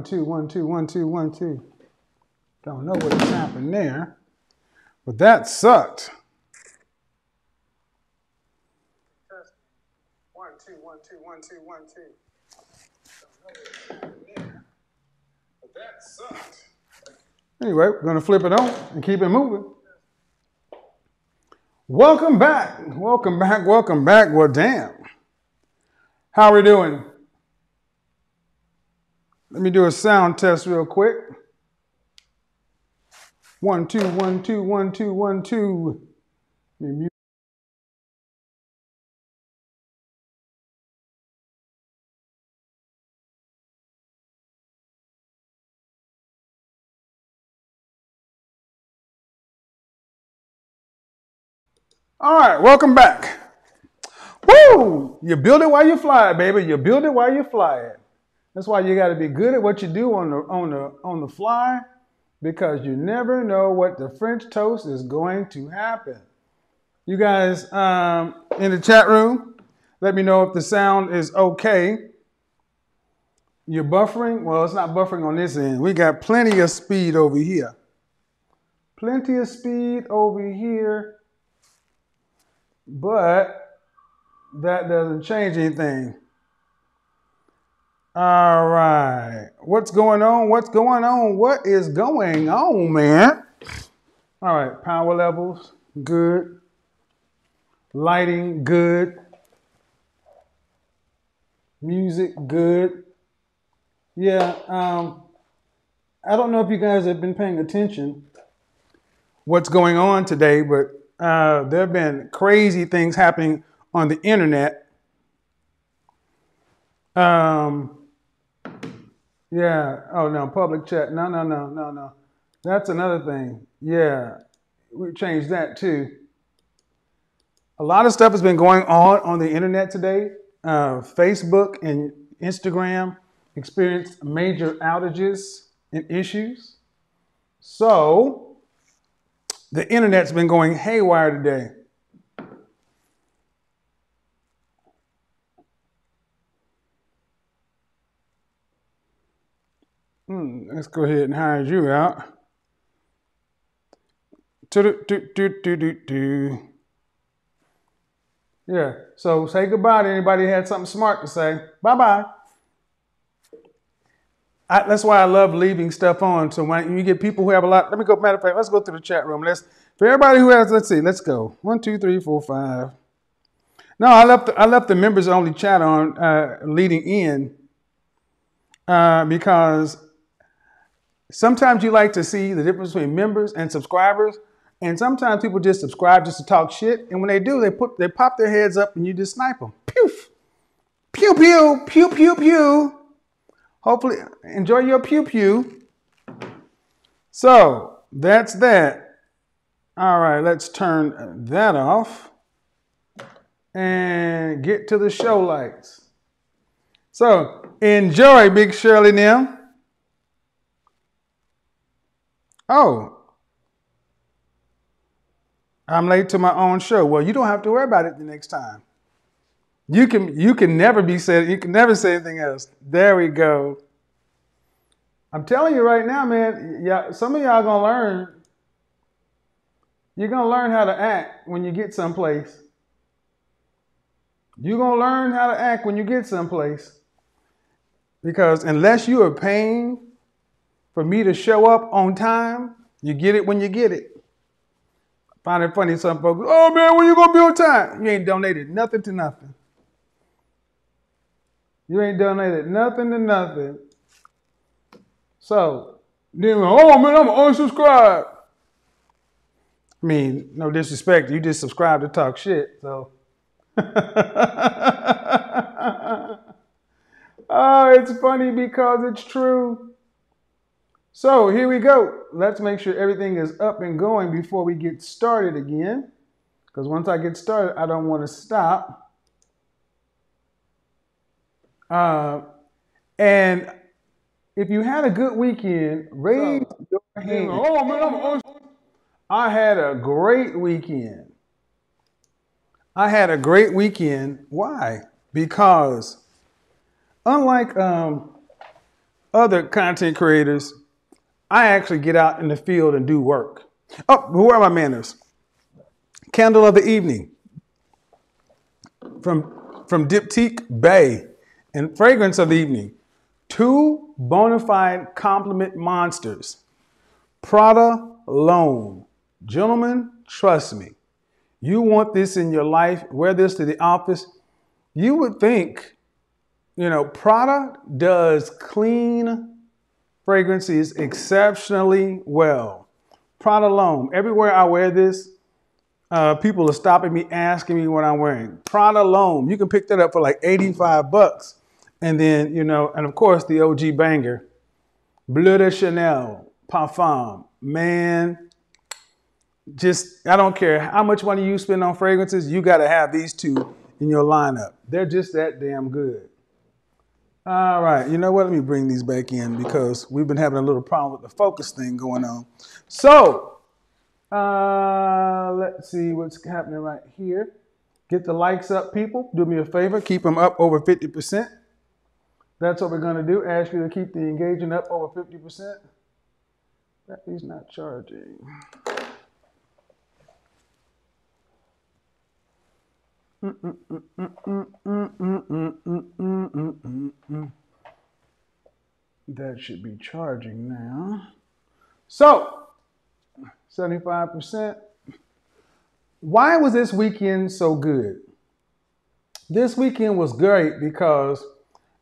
One, two, one, two, one, two, one, two. Don't know what happened there, but that sucked. One, two, one, two, one, two, one, two. Don't know what happened there, but that sucked. Anyway, we're gonna flip it on and keep it moving. Welcome back, welcome back, welcome back. Well, damn. How are we doing? Let me do a sound test real quick. One, two, one, two, one, two, one, two. Let me mute. All right, welcome back. Woo! You build it while you fly it, baby. You build it while you fly it. That's why you got to be good at what you do on the on the on the fly, because you never know what the French toast is going to happen. You guys um, in the chat room, let me know if the sound is okay. You're buffering? Well, it's not buffering on this end. We got plenty of speed over here. Plenty of speed over here, but that doesn't change anything. All right. What's going on? What's going on? What is going on, man? All right. Power levels, good. Lighting, good. Music, good. Yeah. Um, I don't know if you guys have been paying attention what's going on today, but uh, there have been crazy things happening on the internet. Um, yeah. Oh no, public chat. No, no, no, no, no. That's another thing. Yeah, we changed that too. A lot of stuff has been going on on the internet today. Uh, Facebook and Instagram experienced major outages and issues. So the internet's been going haywire today. Hmm, let's go ahead and hire you out. Do, do, do, do, do, do. Yeah, so say goodbye to anybody who had something smart to say. Bye bye. that's why I love leaving stuff on. So when you get people who have a lot, let me go. Matter of fact, let's go through the chat room. Let's for everybody who has. Let's see. Let's go. One, two, three, four, five. No, I left. The, I left the members only chat on uh, leading in uh, because Sometimes you like to see the difference between members and subscribers. And sometimes people just subscribe just to talk shit. And when they do, they put they pop their heads up and you just snipe them. Pew! Pew pew, pew pew pew. Hopefully, enjoy your pew pew. So that's that. All right, let's turn that off and get to the show lights. So enjoy, Big Shirley now. Oh, I'm late to my own show. Well, you don't have to worry about it the next time. You can you can never be said you can never say anything else. There we go. I'm telling you right now, man, yeah, some of y'all gonna learn. You're gonna learn how to act when you get someplace. You're gonna learn how to act when you get someplace. Because unless you are paying for me to show up on time, you get it when you get it. I find it funny, some folks, oh man, when you gonna be on time? You ain't donated nothing to nothing. You ain't donated nothing to nothing. So, then, oh man, I'm unsubscribed. I mean, no disrespect, you just subscribe to talk shit, so. oh, it's funny because it's true. So here we go. Let's make sure everything is up and going before we get started again. Because once I get started, I don't want to stop. Uh, and if you had a good weekend, raise your hand. Oh man, I'm awesome. I had a great weekend. I had a great weekend. Why? Because unlike um, other content creators, I actually get out in the field and do work. Oh, where are my manners? Candle of the evening from from Diptyque Baies and Fragrance of the Evening. Two bona fide compliment monsters. Prada L'Homme. Gentlemen, trust me. You want this in your life, wear this to the office. You would think, you know, Prada does clean fragrances exceptionally well. Prada L'Homme. Everywhere I wear this, uh, people are stopping me, asking me what I'm wearing. Prada L'Homme. You can pick that up for like 85 bucks. And then, you know, and of course the OG banger, Bleu de Chanel, Parfum. Man, just, I don't care how much money you spend on fragrances, you got to have these two in your lineup. They're just that damn good. All right, you know what? Let me bring these back in because we've been having a little problem with the focus thing going on. So, uh, let's see what's happening right here. Get the likes up, people. Do me a favor, keep them up over 50%. That's what we're going to do. Ask you to keep the engagement up over 50%. That is not charging. That should be charging now. So, 75%. Why was this weekend so good? This weekend was great because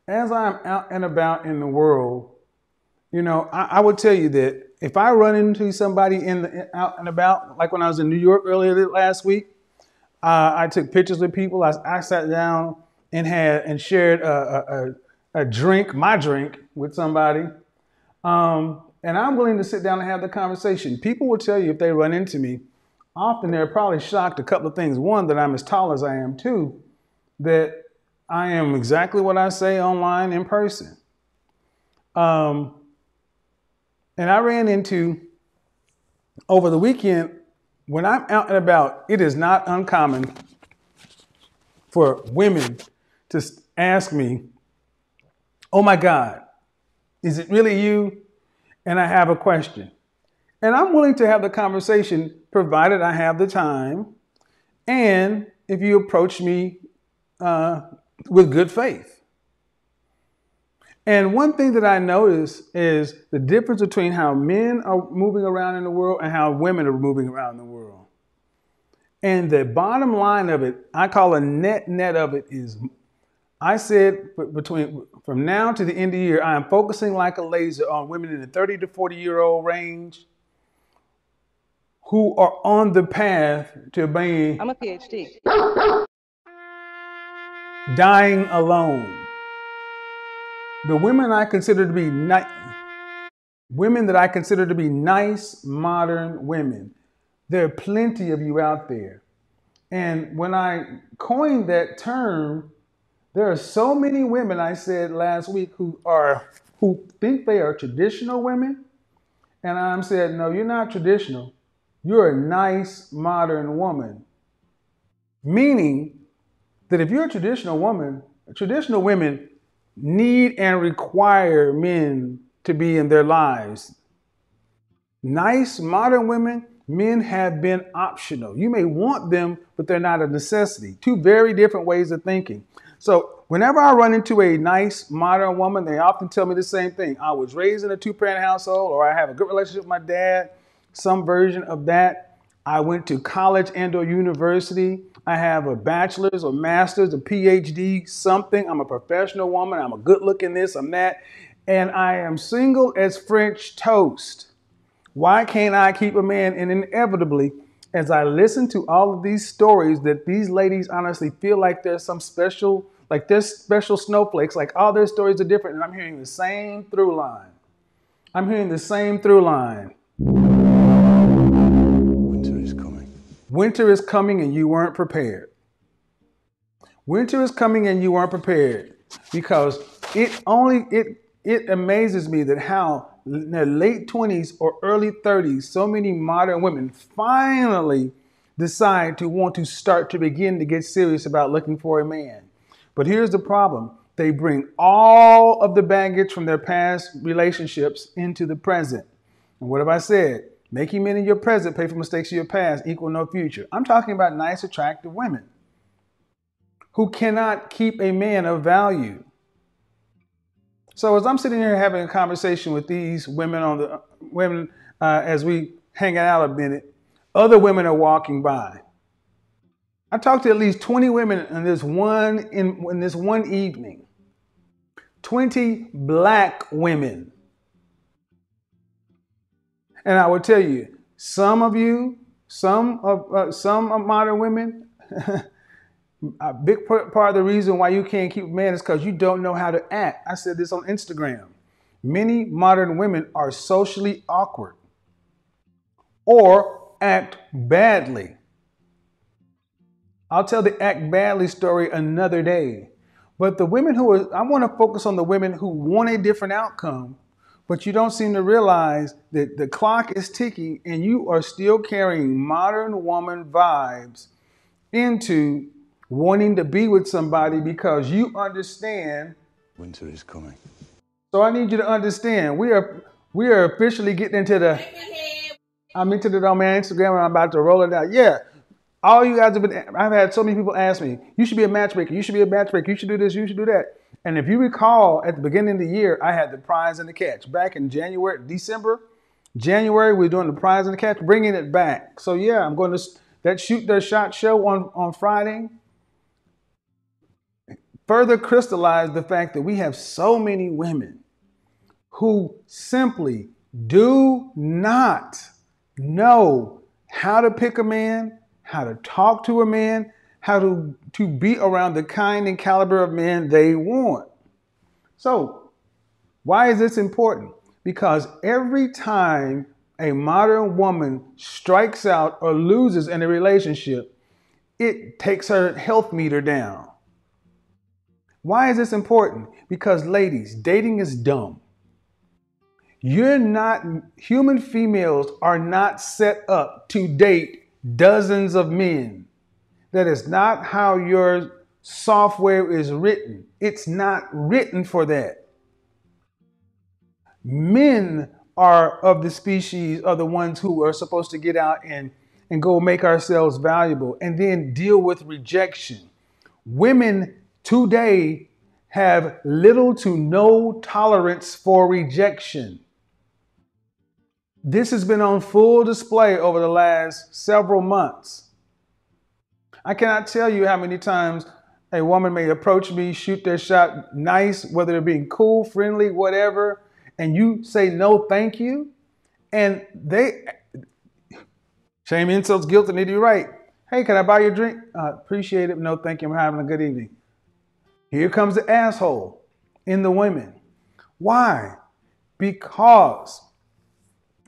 as I'm out and about in the world, you know, I, I would tell you that if I run into somebody in the out and about, like when I was in New York earlier last week, uh, I took pictures with people. I, I sat down and had and shared a, a, a drink, my drink, with somebody. Um, and I'm willing to sit down and have the conversation. People will tell you if they run into me, often they're probably shocked a couple of things. One, that I'm as tall as I am. Two, that I am exactly what I say online in person. Um, and I ran into over the weekend when I'm out and about, it is not uncommon for women to ask me, Oh my God, is it really you? And I have a question. And I'm willing to have the conversation provided I have the time and if you approach me uh, with good faith. And one thing that I notice is the difference between how men are moving around in the world and how women are moving around in the world. And the bottom line of it, I call a net net of it is I said between from now to the end of the year, I am focusing like a laser on women in the 30 to 40 year old range who are on the path to being I'm a PhD. dying alone. The women I consider to be ni- women that I consider to be nice, modern women. There are plenty of you out there. And when I coined that term, there are so many women I said last week who are who think they are traditional women. And I'm said, no, you're not traditional. You're a nice modern woman. Meaning that if you're a traditional woman, traditional women need and require men to be in their lives. Nice modern women, men have been optional. You may want them, but they're not a necessity. Two very different ways of thinking. So, whenever I run into a nice modern woman, they often tell me the same thing. I was raised in a two parent household, or I have a good relationship with my dad, some version of that. I went to college and or university. I have a bachelor's or master's, a PhD, something. I'm a professional woman. I'm a good looking this, I'm that. And I am single as French toast. Why can't I keep a man? And inevitably, as I listen to all of these stories, that these ladies honestly feel like there's some special, like they're special snowflakes, like all their stories are different. And I'm hearing the same through line. I'm hearing the same through line. Winter is coming. Winter is coming and you weren't prepared. Winter is coming and you weren't prepared. because it only it it amazes me that how in their late 20s or early 30s so many modern women finally decide to want to start to begin to get serious about looking for a man. But here's the problem. They bring all of the baggage from their past relationships into the present. And what have i said? Making men in your present pay for mistakes of your past equal no future. I'm talking about nice attractive women who cannot keep a man of value so as I'm sitting here having a conversation with these women on the women uh, as we hang out a minute, other women are walking by. I talked to at least 20 women in this one in, in this one evening. 20 black women. And I will tell you, some of you, some of uh, some of modern women a big part of the reason why you can't keep a man is because you don't know how to act. I said this on Instagram. Many modern women are socially awkward or act badly. I'll tell the act badly story another day. But the women who are, I want to focus on the women who want a different outcome, but you don't seem to realize that the clock is ticking and you are still carrying modern woman vibes into wanting to be with somebody because you understand. Winter is coming. So I need you to understand we are we are officially getting into the. I'm into it on my Instagram and I'm about to roll it out. Yeah, all you guys have been. I've had so many people ask me, "You should be a matchmaker. You should be a matchmaker. You should do this. You should do that." And if you recall, at the beginning of the year, I had the prize and the catch back in January, December, January. We are doing the prize and the catch, bringing it back. So yeah, I'm going to that shoot their shot show on on Friday further crystallized the fact that we have so many women who simply do not know how to pick a man, how to talk to a man, how to, to be around the kind and caliber of men they want. So, why is this important? Because every time a modern woman strikes out or loses in a relationship, it takes her health meter down. Why is this important? Because, ladies, dating is dumb. You're not, human females are not set up to date dozens of men. That is not how your software is written. It's not written for that. Men are of the species are the ones who are supposed to get out and, and go make ourselves valuable and then deal with rejection. Women today have little to no tolerance for rejection. This has been on full display over the last several months. I cannot tell you how many times a woman may approach me, shoot their shot nice, whether they're being cool, friendly, whatever, and you say no, thank you. And they, shame, insults, guilt, and they do right. Hey, can I buy you a drink? Uh, appreciate it. No, thank you. I'm having a good evening. Here comes the asshole in the women. Why? Because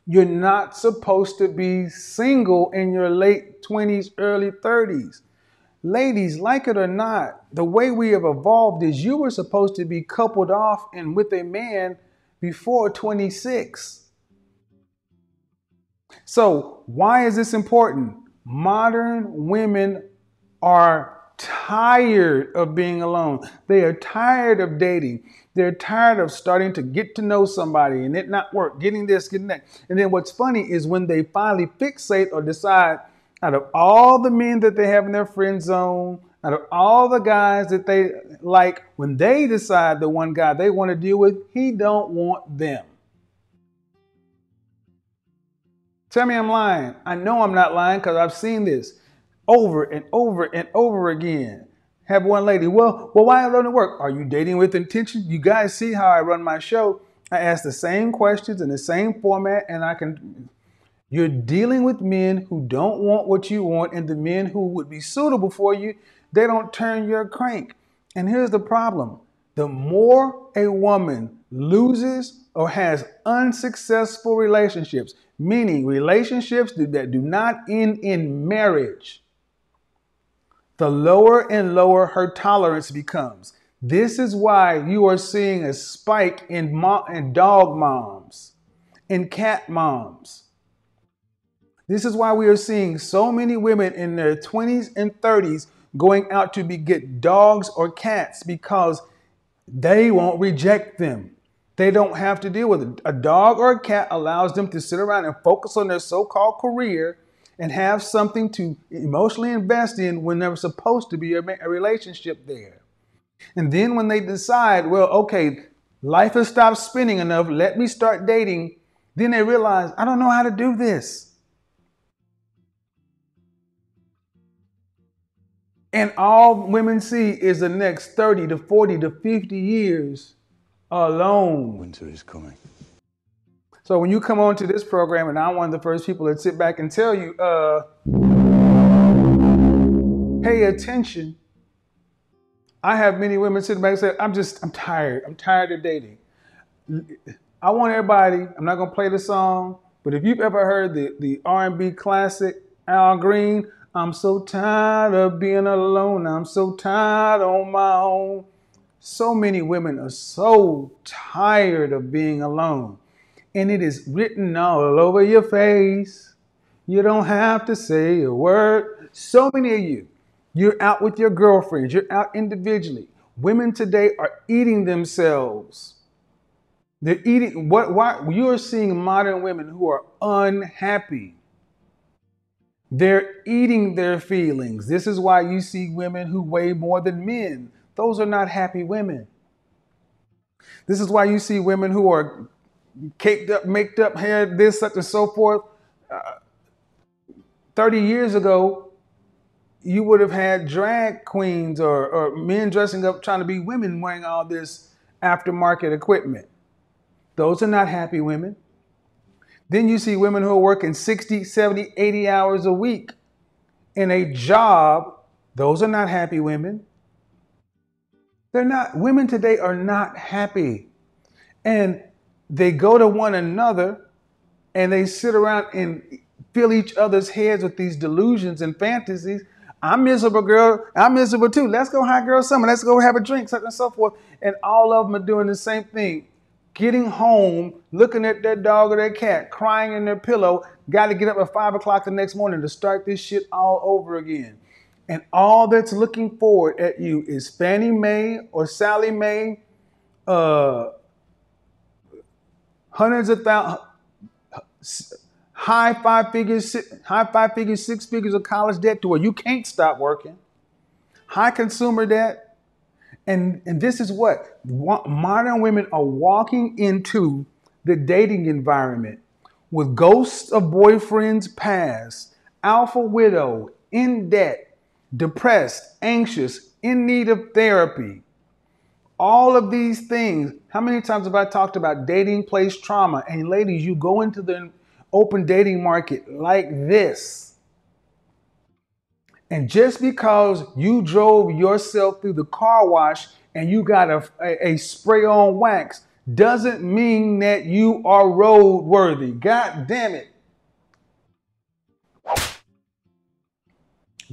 you're not supposed to be single in your late 20s, early 30s. Ladies, like it or not, the way we have evolved is you were supposed to be coupled off and with a man before 26. So, why is this important? Modern women are tired of being alone. They are tired of dating. They're tired of starting to get to know somebody and it not work, getting this, getting that. And then what's funny is when they finally fixate or decide out of all the men that they have in their friend zone, out of all the guys that they like, when they decide the one guy they want to deal with, he don't want them. Tell me I'm lying. I know I'm not lying because I've seen this over and over and over again. Have one lady, well, well, why don't it work? Are you dating with intention? You guys see how I run my show. I ask the same questions in the same format, and I can. You're dealing with men who don't want what you want, and the men who would be suitable for you, they don't turn your crank. And here's the problem the more a woman loses or has unsuccessful relationships, meaning relationships that do not end in marriage, the lower and lower her tolerance becomes. This is why you are seeing a spike in, in dog moms, in cat moms. This is why we are seeing so many women in their 20s and 30s going out to be get dogs or cats because they won't reject them. They don't have to deal with it. A dog or a cat allows them to sit around and focus on their so-called career and have something to emotionally invest in when there's supposed to be a, a relationship there. And then when they decide, well, okay, life has stopped spinning enough, let me start dating, then they realize, I don't know how to do this. And all women see is the next 30 to 40 to 50 years alone. Winter is coming. So when you come on to this program, and I'm one of the first people that sit back and tell you, uh, pay attention. I have many women sitting back and say, I'm just, I'm tired. I'm tired of dating. I want everybody, I'm not gonna play the song, but if you've ever heard the, the R&B classic, Al Green, I'm so tired of being alone. I'm so tired on my own. So many women are so tired of being alone. And it is written all over your face. You don't have to say a word. So many of you, you're out with your girlfriends, you're out individually. Women today are eating themselves. They're eating what why you are seeing modern women who are unhappy. They're eating their feelings. This is why you see women who weigh more than men. Those are not happy women. This is why you see women who are caked up, maked up, hair, this, such, and so forth. Uh, 30 years ago, you would have had drag queens or, or men dressing up trying to be women wearing all this aftermarket equipment. Those are not happy women. Then you see women who are working 60, 70, 80 hours a week in a job. Those are not happy women. They're not, women today are not happy. And they go to one another and they sit around and fill each other's heads with these delusions and fantasies. I'm miserable, girl. I'm miserable too. Let's go high girl summer. Let's go have a drink, such and so forth. And all of them are doing the same thing. Getting home, looking at their dog or their cat, crying in their pillow, got to get up at five o'clock the next morning to start this shit all over again. And all that's looking forward at you is Fannie Mae or Sallie Mae, uh, hundreds of thousands, high five figures, high five figures, six figures of college debt to where you can't stop working, high consumer debt. And, and this is what modern women are walking into the dating environment with ghosts of boyfriends past, alpha widow, in debt, depressed, anxious, in need of therapy. All of these things. How many times have I talked about dating place trauma? And ladies, you go into the open dating market like this. And just because you drove yourself through the car wash and you got a, a, a spray on wax doesn't mean that you are roadworthy. God damn it.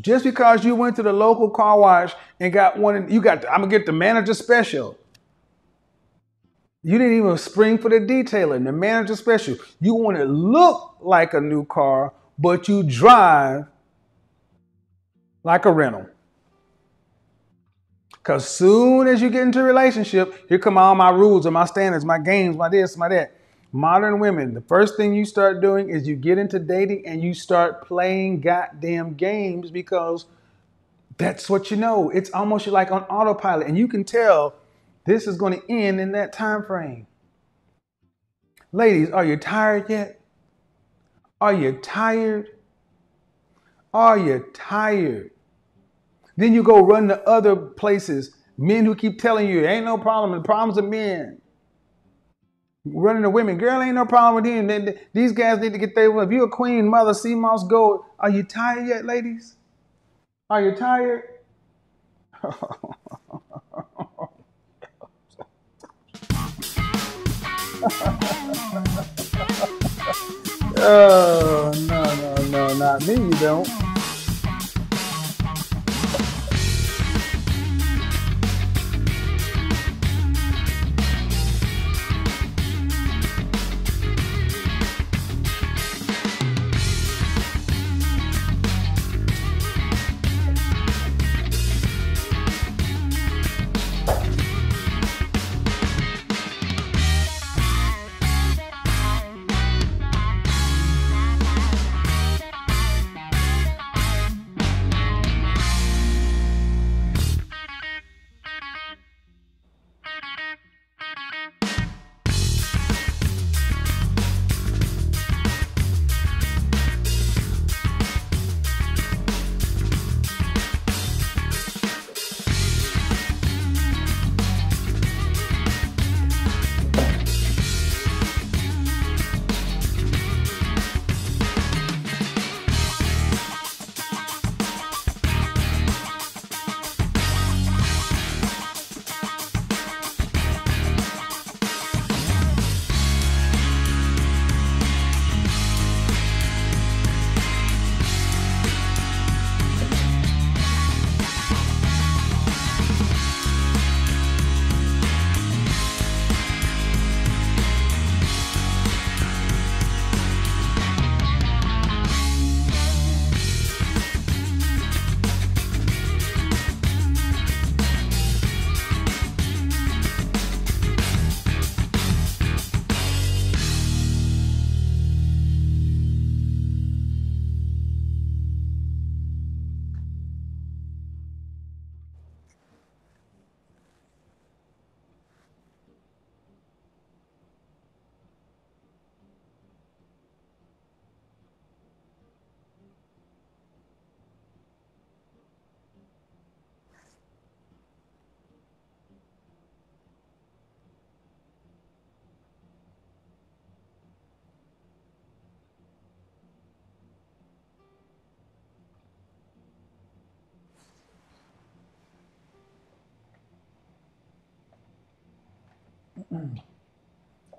Just because you went to the local car wash and got one, you got, I'm gonna get the manager special. You didn't even spring for the detailing, the manager special. You want to look like a new car, but you drive like a rental. Because soon as you get into a relationship, here come all my rules and my standards, my games, my this, my that. Modern women, the first thing you start doing is you get into dating and you start playing goddamn games because that's what you know. It's almost like on autopilot, and you can tell this is going to end in that time frame. Ladies, are you tired yet? Are you tired? Are you tired? Then you go run to other places. Men who keep telling you ain't no problem. The problems are men. Running to women, girl, ain't no problem with they- These guys need to get their. If you're a queen, mother, sea moss, gold. Are you tired yet, ladies? Are you tired? oh no, no, no, not me. You don't.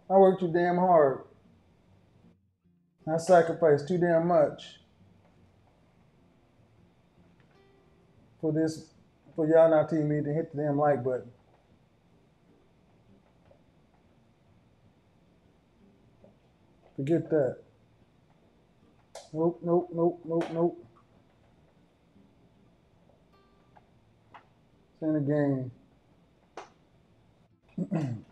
I work too damn hard. I sacrifice too damn much for this, for y'all not seeing me to hit the damn like button. Forget that. Nope, nope, nope, nope, nope. It's in a game.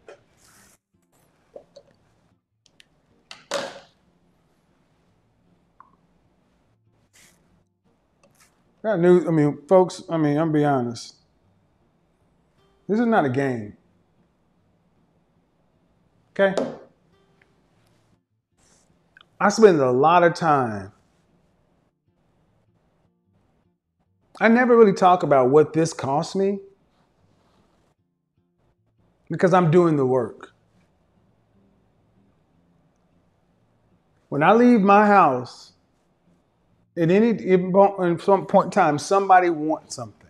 Got news. I mean, folks. I mean, I'm be honest. This is not a game. Okay. I spend a lot of time. I never really talk about what this cost me because I'm doing the work. When I leave my house, at any at some point in time, somebody wants something.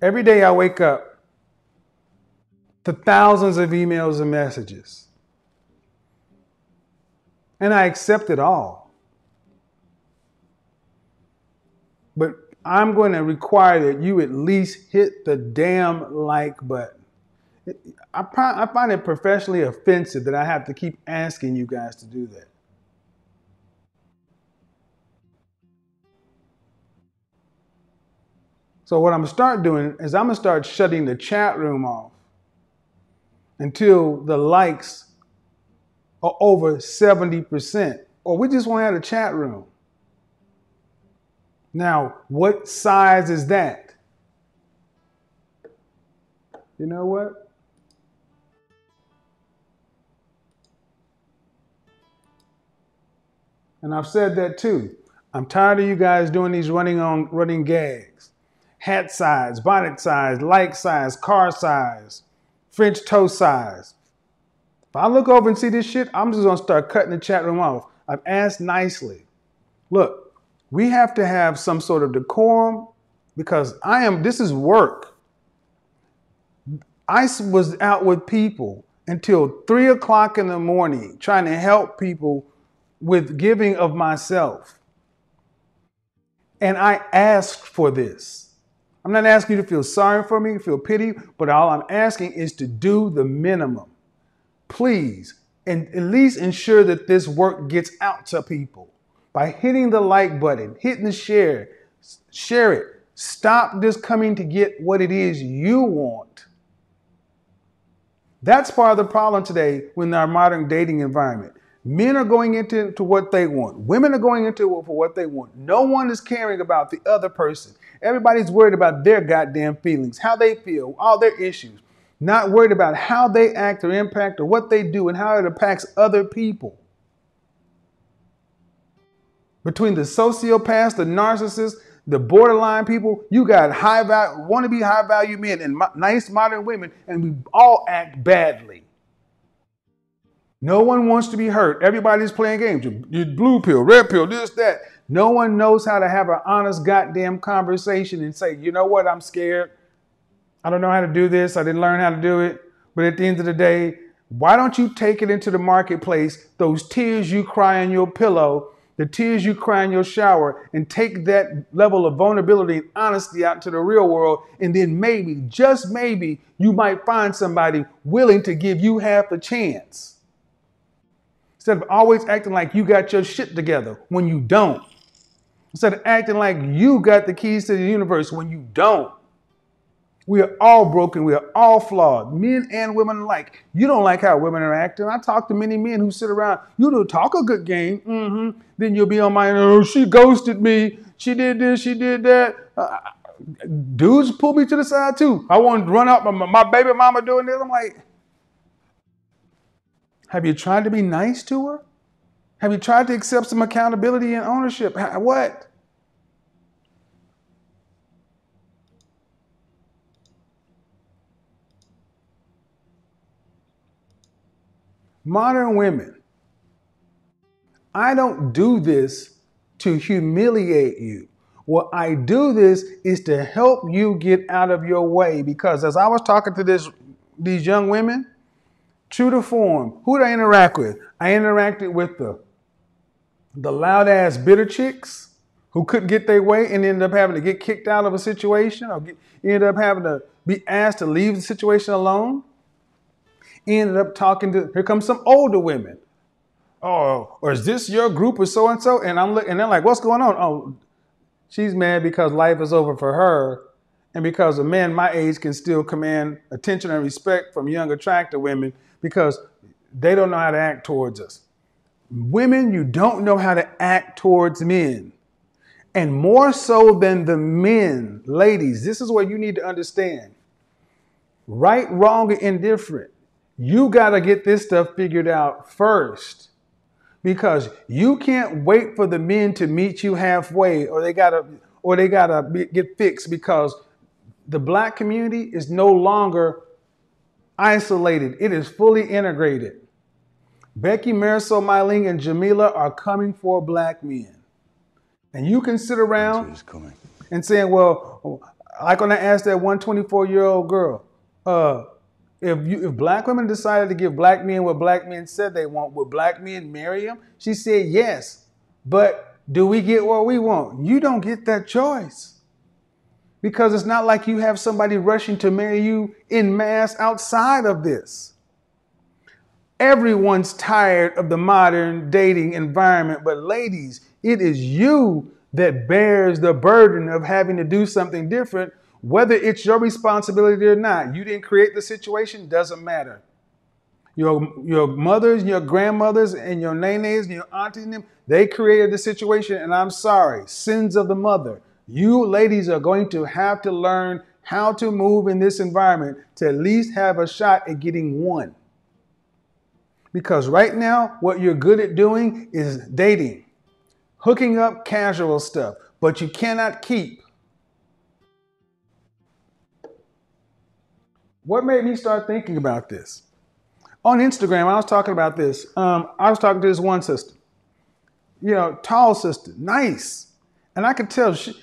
Every day I wake up to thousands of emails and messages. And I accept it all. But I'm going to require that you at least hit the damn like button. I, I find it professionally offensive that I have to keep asking you guys to do that. So what I'm gonna start doing is I'm gonna start shutting the chat room off until the likes are over 70%. Or we just won't have a chat room. Now, what size is that? You know what? And I've said that too. I'm tired of you guys doing these running on running gags. Hat size, bonnet size, light size, car size, French toast size. If I look over and see this shit, I'm just gonna start cutting the chat room off. I've asked nicely. Look, we have to have some sort of decorum because I am, this is work. I was out with people until three o'clock in the morning trying to help people with giving of myself. And I asked for this. I'm not asking you to feel sorry for me, feel pity, but all I'm asking is to do the minimum. Please, and at least ensure that this work gets out to people by hitting the like button, hitting the share, share it. Stop just coming to get what it is you want. That's part of the problem today in our modern dating environment. Men are going into to what they want. Women are going into it for what they want. No one is caring about the other person. Everybody's worried about their goddamn feelings, how they feel, all their issues. Not worried about how they act or impact or what they do and how it impacts other people. Between the sociopaths, the narcissists, the borderline people, you got high value, want to be high value men and nice modern women, and we all act badly. No one wants to be hurt. Everybody's playing games. You, blue pill, red pill, this, that. No one knows how to have an honest goddamn conversation and say, you know what, I'm scared. I don't know how to do this. I didn't learn how to do it. But at the end of the day, why don't you take it into the marketplace, those tears you cry on your pillow, the tears you cry in your shower, and take that level of vulnerability and honesty out into the real world. And then maybe, just maybe, you might find somebody willing to give you half a chance. Instead of always acting like you got your shit together when you don't. Instead of acting like you got the keys to the universe when you don't. We are all broken. We are all flawed, men and women alike. You don't like how women are acting. I talk to many men who sit around. You do talk a good game. Mm-hmm. Then you'll be on my, oh, she ghosted me. She did this. She did that. Uh, dudes pull me to the side too. I want to run up. My, my baby mama doing this. I'm like, have you tried to be nice to her? Have you tried to accept some accountability and ownership? What? Modern women, I don't do this to humiliate you. What I do this is to help you get out of your way because as I was talking to this these young women, True to form. Who did I interact with? I interacted with the the loud ass bitter chicks who couldn't get their way and ended up having to get kicked out of a situation or get, ended up having to be asked to leave the situation alone. Ended up talking to here comes some older women. Oh, or is this your group of so and so? And I'm looking, and they're like, what's going on? Oh, she's mad because life is over for her, and because a man my age can still command attention and respect from young, attractive women because they don't know how to act towards us. Women, you don't know how to act towards men. And more so than the men, ladies, this is what you need to understand. Right, wrong, indifferent. You got to get this stuff figured out first because you can't wait for the men to meet you halfway or they got to or they got to get fixed because the black community is no longer isolated. It is fully integrated. Becky, Marisol, Mylene, and Jamila are coming for black men. And you can sit around coming. and saying, well, like when I asked that 124 year old girl, uh, if you if black women decided to give black men what black men said they want, would black men marry them? She said yes. But do we get what we want? You don't get that choice. Because it's not like you have somebody rushing to marry you in mass outside of this. Everyone's tired of the modern dating environment, but ladies, it is you that bears the burden of having to do something different, whether it's your responsibility or not. You didn't create the situation, doesn't matter. Your, your mothers, your grandmothers, and your nanas, and your aunties, they created the situation, and I'm sorry, sins of the mother. You ladies are going to have to learn how to move in this environment to at least have a shot at getting one. Because right now, what you're good at doing is dating, hooking up casual stuff, but you cannot keep. What made me start thinking about this? On Instagram, I was talking about this. Um, I was talking to this one sister, you know, tall sister, nice. And I could tell she,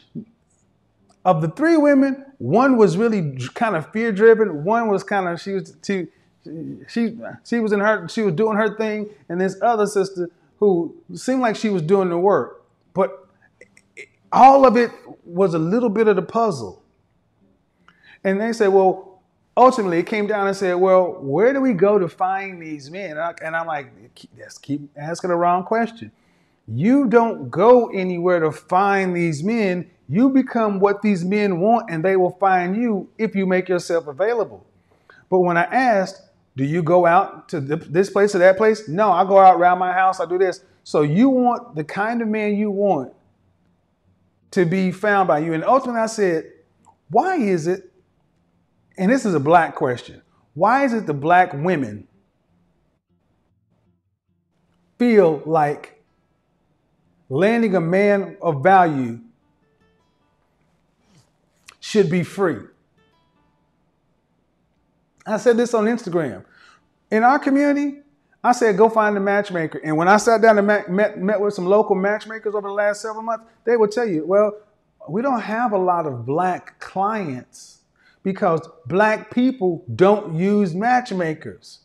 of the three women, one was really kind of fear driven. One was kind of she was she, she she was in her she was doing her thing, and this other sister who seemed like she was doing the work, but all of it was a little bit of the puzzle. And they said, well, ultimately it came down and said, well, where do we go to find these men? And, I'm like, let's keep asking the wrong question. You don't go anywhere to find these men. You become what these men want, and they will find you if you make yourself available. But when I asked, do you go out to this place or that place? No, I go out around my house. I do this. So you want the kind of man you want to be found by you. And ultimately, I said, why is it? And this is a black question. Why is it the black women feel like landing a man of value should be free? I said this on Instagram. In our community, I said, go find a matchmaker. And when I sat down and met, met, with some local matchmakers over the last several months, they would tell you, well, we don't have a lot of black clients because black people don't use matchmakers.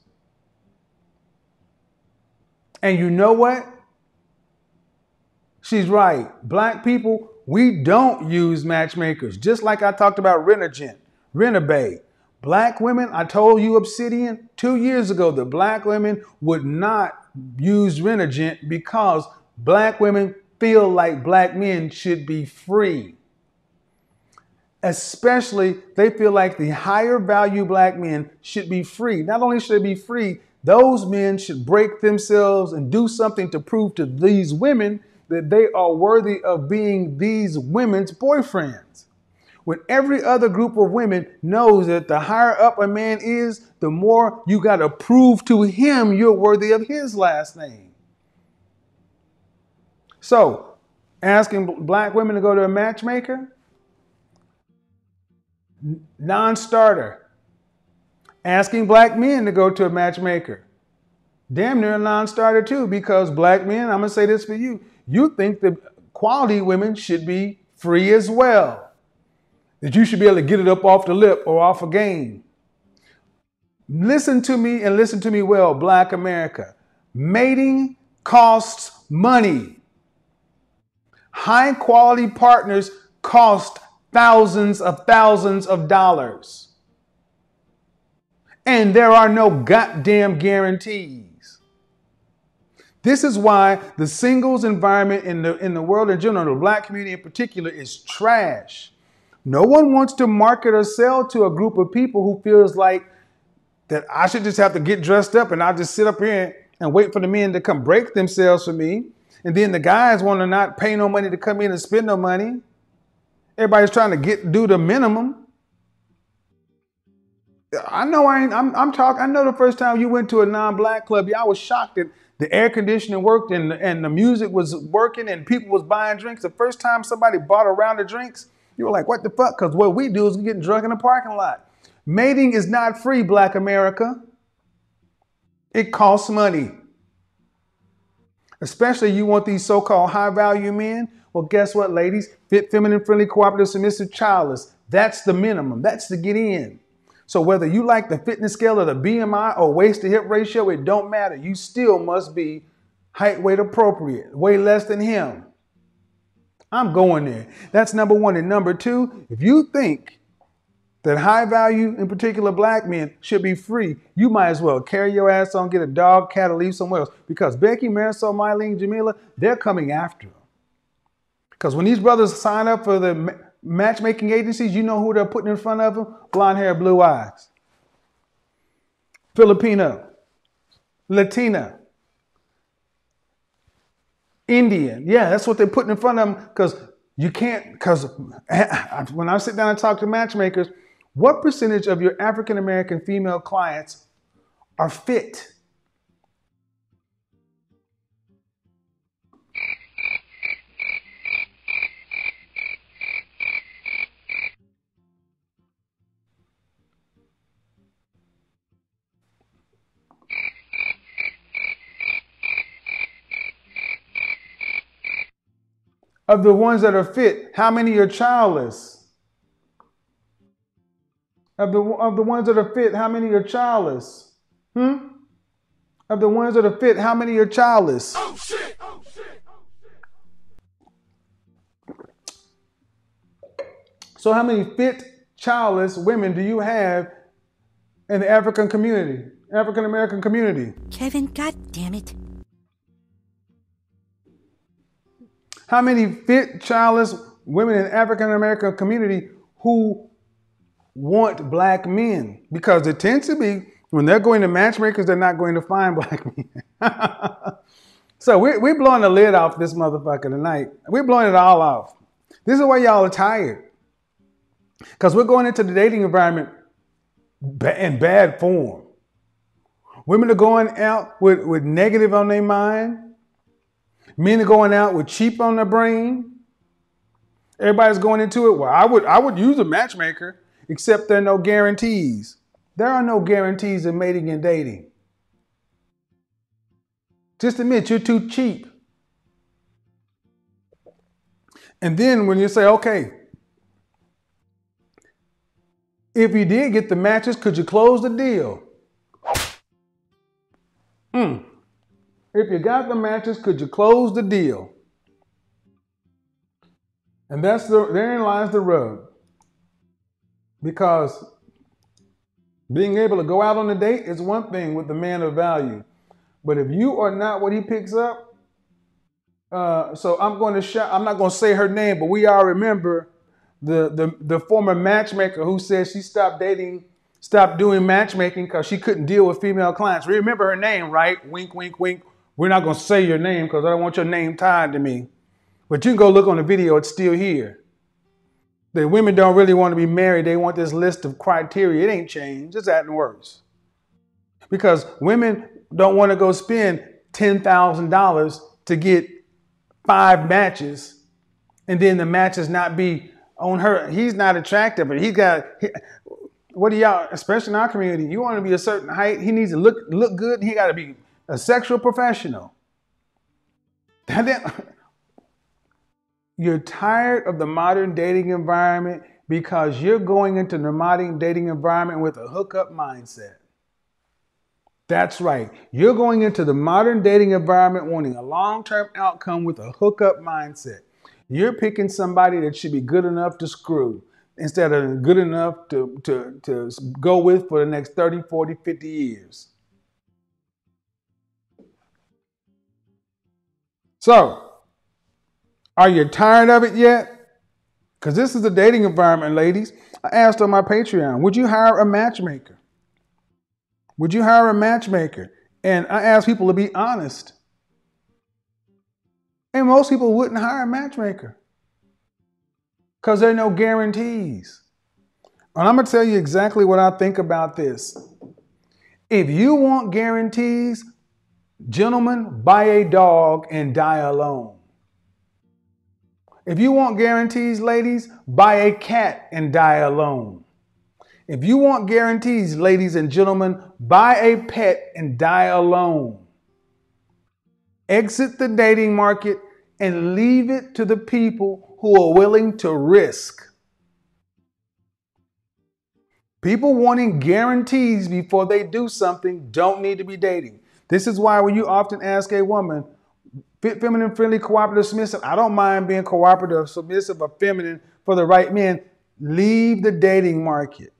And you know what? She's right. Black people, we don't use matchmakers. Just like I talked about Renagent, Renabay. Black women, I told you Obsidian two years ago that black women would not use Renagent because black women feel like black men should be free. Especially, they feel like the higher value black men should be free. Not only should they be free, those men should break themselves and do something to prove to these women that they are worthy of being these women's boyfriends. When every other group of women knows that the higher up a man is, the more you got to prove to him you're worthy of his last name. So, asking black women to go to a matchmaker, non starter. Asking black men to go to a matchmaker, damn near a non starter too, because black men, I'm to say this for you, you think that quality women should be free as well. That you should be able to get it up off the lip or off a game. Listen to me and listen to me well, Black America. Mating costs money. High quality partners cost thousands of thousands of dollars. And there are no goddamn guarantees. This is why the singles environment in the, in the world in general, the black community in particular, is trash. No one wants to market or sell to a group of people who feels like that I should just have to get dressed up and I'll just sit up here and wait for the men to come break themselves for me. And then the guys want to not pay no money to come in and spend no money. Everybody's trying to get do the minimum. I know I ain't, I'm, I'm talking. I know the first time you went to a non-black club, y'all was shocked that the air conditioning worked and and the music was working and people was buying drinks. The first time somebody bought a round of drinks, you were like, "What the fuck?" Because what we do is we get drunk in the parking lot. Mating is not free, Black America. It costs money. Especially you want these so-called high-value men. Well, guess what, ladies? Fit, feminine, friendly, cooperative, submissive, childless. That's the minimum. That's to get in. So whether you like the fitness scale or the BMI or waist to hip ratio, it don't matter. You still must be height weight appropriate, way less than him. I'm going there. That's number one. And number two, if you think that high value, in particular black men, should be free, you might as well carry your ass on, get a dog, cat, or leave somewhere else. Because Becky, Marisol, Mylene, Jamila, they're coming after them. Because when these brothers sign up for the matchmaking agencies, you know who they're putting in front of them? Blonde hair, blue eyes. Filipino, Latina, Indian. Yeah, that's what they're putting in front of them because you can't, because when I sit down and talk to matchmakers, what percentage of your African American female clients are fit? Of the ones that are fit, how many are childless? Of the, of the ones that are fit, how many are childless? Hmm? Of the ones that are fit, how many are childless? Oh, shit. Oh, shit. Oh, shit. So, how many fit, childless women do you have in the African community, African American community? Kevin, god damn it. How many fit, childless women in African American community who want black men? Because it tends to be when they're going to matchmakers, they're not going to find black men. so we're, we're blowing the lid off this motherfucker tonight. We're blowing it all off. This is why y'all are tired. Because we're going into the dating environment in bad form. Women are going out with, with negative on their mind. Men are going out with cheap on their brain. Everybody's going into it. Well, I would I would use a matchmaker, except there are no guarantees. There are no guarantees in mating and dating. Just admit you're too cheap. And then when you say, okay, if you did get the matches, could you close the deal? Hmm. If you got the matches, could you close the deal? And that's the therein lies the rub. Because being able to go out on a date is one thing with the man of value. But if you are not what he picks up, uh, so I'm going to shout, I'm not going to say her name, but we all remember the, the, the former matchmaker who said she stopped dating, stopped doing matchmaking because she couldn't deal with female clients. Remember her name, right? Wink, wink, wink. We're not going to say your name because I don't want your name tied to me. But you can go look on the video, it's still here. The women don't really want to be married. They want this list of criteria. It ain't changed, it's acting worse. Because women don't want to go spend $10,000 to get five matches and then the matches not be on her. He's not attractive, but he's got. He, what do y'all, especially in our community, you want to be a certain height. He needs to look look good. He got to be a sexual professional. You're tired of the modern dating environment because you're going into the modern dating environment with a hookup mindset. That's right. You're going into the modern dating environment wanting a long term outcome with a hookup mindset. You're picking somebody that should be good enough to screw instead of good enough to, to, to go with for the next 30, 40, 50 years. So, are you tired of it yet? Because this is the dating environment, ladies. I asked on my Patreon, would you hire a matchmaker? Would you hire a matchmaker? And I asked people to be honest. And most people wouldn't hire a matchmaker because there are no guarantees. And I'm going to tell you exactly what I think about this. If you want guarantees, gentlemen, buy a dog and die alone. If you want guarantees, ladies, buy a cat and die alone. If you want guarantees, ladies and gentlemen, buy a pet and die alone. Exit the dating market and leave it to the people who are willing to risk. People wanting guarantees before they do something don't need to be dating. This is why when you often ask a woman, feminine, friendly, cooperative, submissive, I don't mind being cooperative, submissive, or feminine for the right men. Leave the dating market.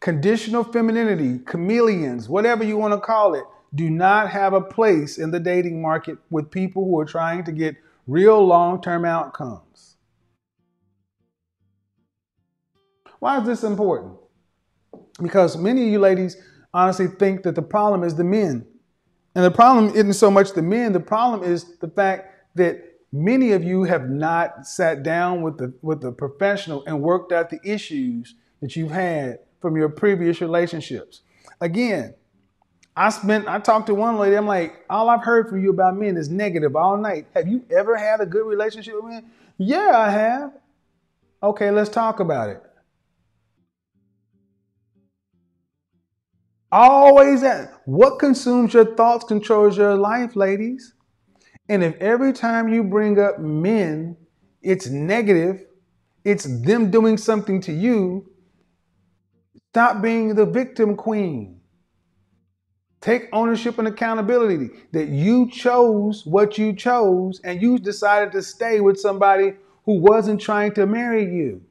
Conditional femininity, chameleons, whatever you want to call it, do not have a place in the dating market with people who are trying to get real long term outcomes. Why is this important? Because many of you ladies honestly think that the problem is the men. And the problem isn't so much the men, the problem is the fact that many of you have not sat down with the with the professional and worked out the issues that you've had from your previous relationships. Again, I spent I talked to one lady, I'm like, all I've heard from you about men is negative all night. Have you ever had a good relationship with men? Yeah, I have. Okay, let's talk about it. Always at what consumes your thoughts controls your life, ladies. And if every time you bring up men, it's negative, it's them doing something to you, stop being the victim queen. Take ownership and accountability that you chose what you chose and you decided to stay with somebody who wasn't trying to marry you.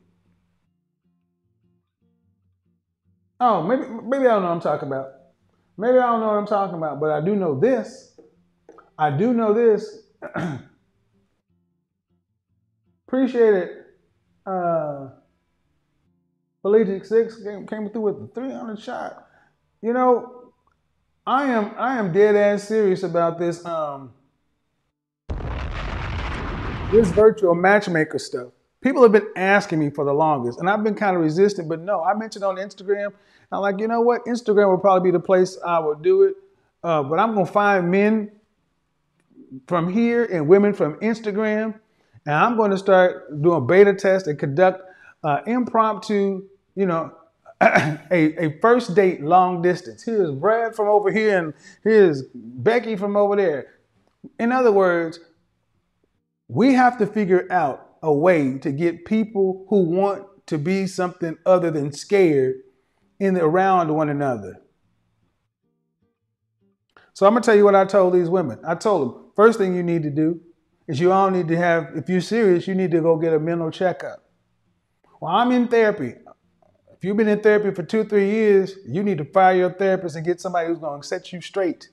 Oh, maybe maybe I don't know what I'm talking about. Maybe I don't know what I'm talking about, but I do know this. I do know this. Appreciate it. Uh Pelagic Six came, came through with the 300 shot. You know, I am I am dead ass serious about this um this virtual matchmaker stuff. People have been asking me for the longest, and I've been kind of resistant, but no, I mentioned on Instagram, I'm like, you know what? Instagram would probably be the place I would do it. Uh, but I'm gonna find men from here and women from Instagram, and I'm going to start doing beta tests and conduct uh, impromptu, you know, a, a first date long distance. Here's Brad from over here, and here's Becky from over there. In other words, we have to figure out a way to get people who want to be something other than scared in around one another. So I'm gonna tell you what I told these women. I told them first thing you need to do is you all need to have, if you're serious, you need to go get a mental checkup. Well, I'm in therapy. If you've been in therapy for two, three years, you need to fire your therapist and get somebody who's gonna set you straight,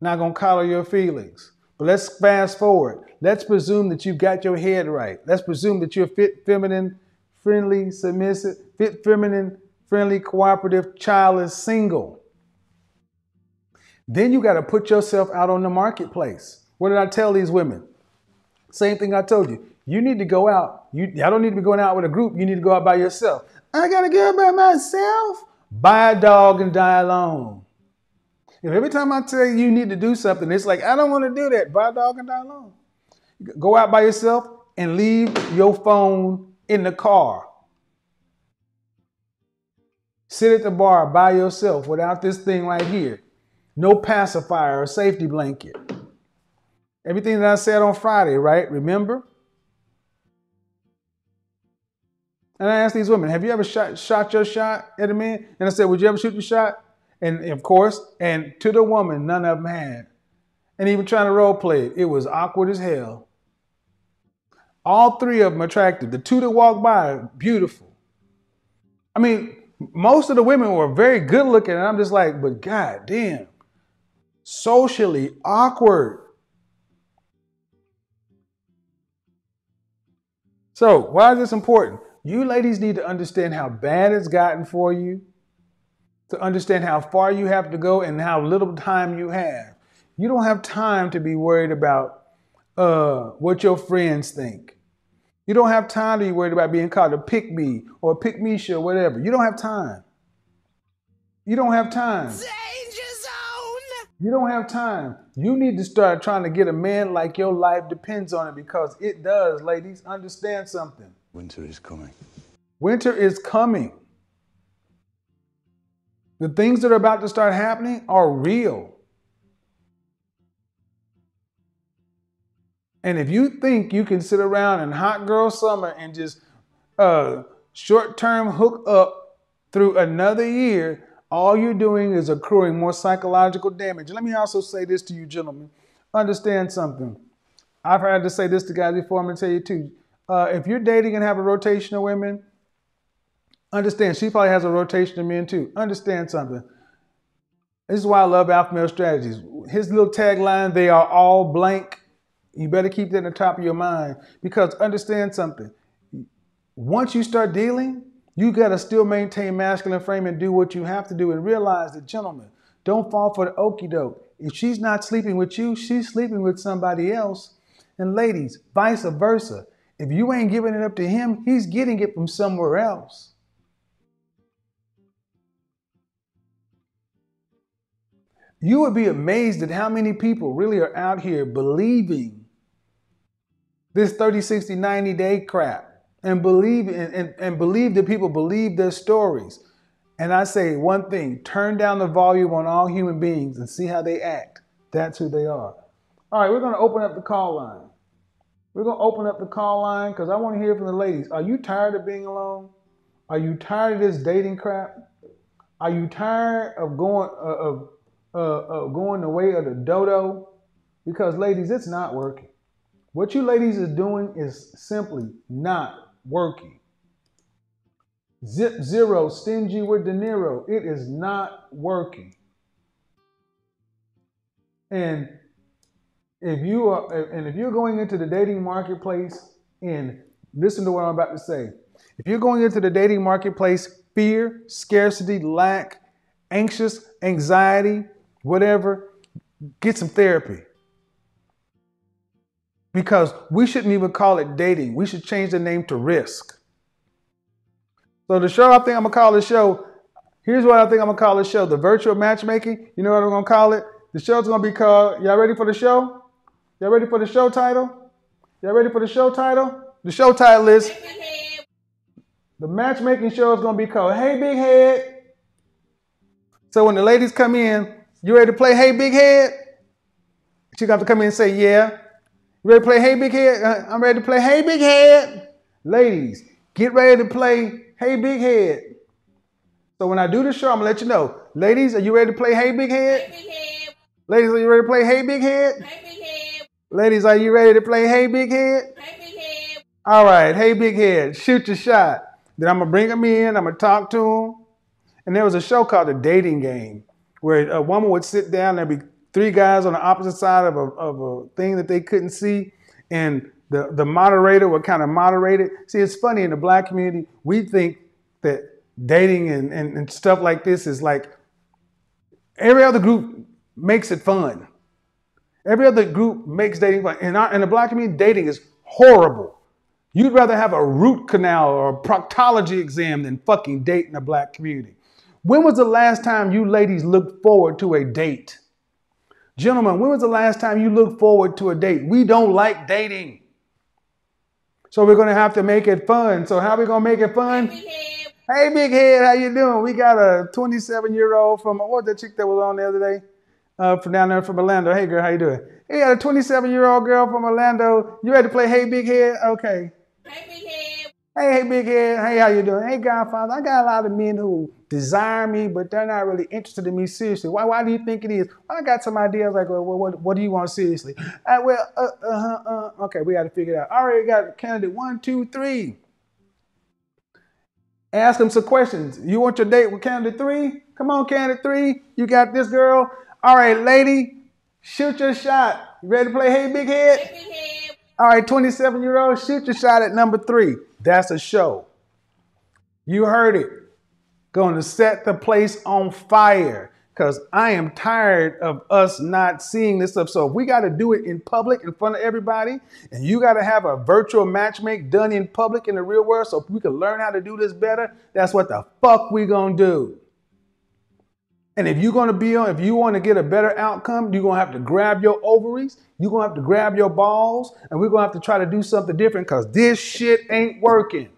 not gonna collar your feelings. But let's fast forward. Let's presume that you've got your head right. Let's presume that you're fit, feminine, friendly, submissive, fit, feminine, friendly, cooperative, childless, single. Then you got to put yourself out on the marketplace. What did I tell these women? Same thing I told you. You need to go out. You, I don't need to be going out with a group. You need to go out by yourself. I got to go out by myself. Buy a dog and die alone. If every time I tell you you need to do something, it's like, I don't want to do that. Buy a dog and die alone. Go out by yourself and leave your phone in the car. Sit at the bar by yourself without this thing right here. No pacifier or safety blanket. Everything that I said on Friday, right? Remember? And I asked these women, have you ever shot, shot your shot at a man? And I said, would you ever shoot your shot? And of course, and to the woman, none of them had. And even trying to role play it, it was awkward as hell. All three of them attractive. The two that walked by, beautiful. I mean, most of the women were very good looking, and I'm just like, but god damn, socially awkward. So, why is this important? You ladies need to understand how bad it's gotten for you, to understand how far you have to go and how little time you have. You don't have time to be worried about uh, what your friends think. You don't have time to be worried about being called a pick me or a pick me or whatever. You don't have time. You don't have time. Danger zone! You don't have time. You need to start trying to get a man like your life depends on it because it does, ladies. Understand something. Winter is coming. Winter is coming. The things that are about to start happening are real. And if you think you can sit around in hot girl summer and just uh, short term hook up through another year, all you're doing is accruing more psychological damage. Let me also say this to you, gentlemen. Understand something. I've had to say this to guys before. I'm to tell you too. Uh, if you're dating and have a rotation of women, understand she probably has a rotation of men too. Understand something. This is why I love Alpha Male Strategies. His little tagline, they are all blank. You better keep that in the top of your mind because understand something. Once you start dealing, you got to still maintain masculine frame and do what you have to do and realize that, gentlemen, don't fall for the okey doke. If she's not sleeping with you, she's sleeping with somebody else. And ladies, vice versa. If you ain't giving it up to him, he's getting it from somewhere else. You would be amazed at how many people really are out here believing this 30, 60, 90 day crap and believe and, and, and believe that people believe their stories. And I say one thing turn down the volume on all human beings and see how they act. That's who they are. All right, we're going to open up the call line. We're going to open up the call line because I want to hear from the ladies. Are you tired of being alone? Are you tired of this dating crap? Are you tired of going uh, of uh, uh, going the way of the dodo? Because ladies, it's not working. What you ladies are doing is simply not working. Zip zero, stingy with De Niro. It is not working. And if you are, and if you're going into the dating marketplace, and listen to what I'm about to say. If you're going into the dating marketplace, fear, scarcity, lack, anxious, anxiety, whatever, get some therapy. Because we shouldn't even call it dating. We should change the name to risk. So the show I think I'm gonna call the show. Here's what I think I'm gonna call the show: the virtual matchmaking. You know what I'm gonna call it? The show's gonna be called. Y'all ready for the show? Y'all ready for the show title? Y'all ready for the show title? The show title is the matchmaking show is gonna be called Hey Big Head. So when the ladies come in, you ready to play Hey Big Head? She got to come in and say, Yeah. You ready to play Hey Big Head? Uh, I'm ready to play Hey Big Head. Ladies, get ready to play Hey Big Head. So when I do the show, I'm gonna let you know. Ladies, are you ready to play Hey Big Head? Hey, Big Head. Ladies, are you ready to play Hey Big Head? Hey, Big Head. Ladies, are you ready to play Hey Big Head? Hey Big Head? All right, Hey Big Head, shoot your shot. Then I'm gonna bring them in. I'm gonna talk to them. And there was a show called The Dating Game, where a woman would sit down. There'd be three guys on the opposite side of a, of a thing that they couldn't see, and the, the moderator would kind of moderate it. See, it's funny in the black community, we think that dating and, and, and stuff like this is like every other group makes it fun. Every other group makes dating fun. In, our, in the black community, dating is horrible. You'd rather have a root canal or a proctology exam than fucking date in the black community. When was the last time you ladies looked forward to a date? Gentlemen, when was the last time you looked forward to a date? We don't like dating. So we're gonna have to make it fun. So how are we gonna make it fun? Hey, big head, how you doing? We got a 27 year old from what was that chick that was on the other day? Uh, from down there from Orlando. Hey, girl, how you doing? Hey, got a 27 year old girl from Orlando. You ready to play Hey, big head? Okay. Hey, hey, big head. Hey, how you doing? Hey, Godfather. I got a lot of men who desire me, but they're not really interested in me seriously. Why? Why do you think it is? Well, I got some ideas like, well, what, what do you want seriously? Uh, well, uh, uh, uh, okay, we got to figure it out. All right, got candidate one, two, three. Ask them some questions. You want your date with candidate three? Come on, candidate three. You got this girl. All right, lady, shoot your shot. You ready to play? Hey, big head. All right, 27 year old, shoot your shot at number three. That's a show. You heard it. Going to set the place on fire because I am tired of us not seeing this stuff. So if we got to do it in public in front of everybody, and you got to have a virtual matchmake done in public in the real world so we can learn how to do this better, that's what the fuck we gonna do. And if you're gonna be on, if you want to get a better outcome, you're gonna have to grab your ovaries, you're gonna have to grab your balls, and we're gonna have to try to do something different because this shit ain't working.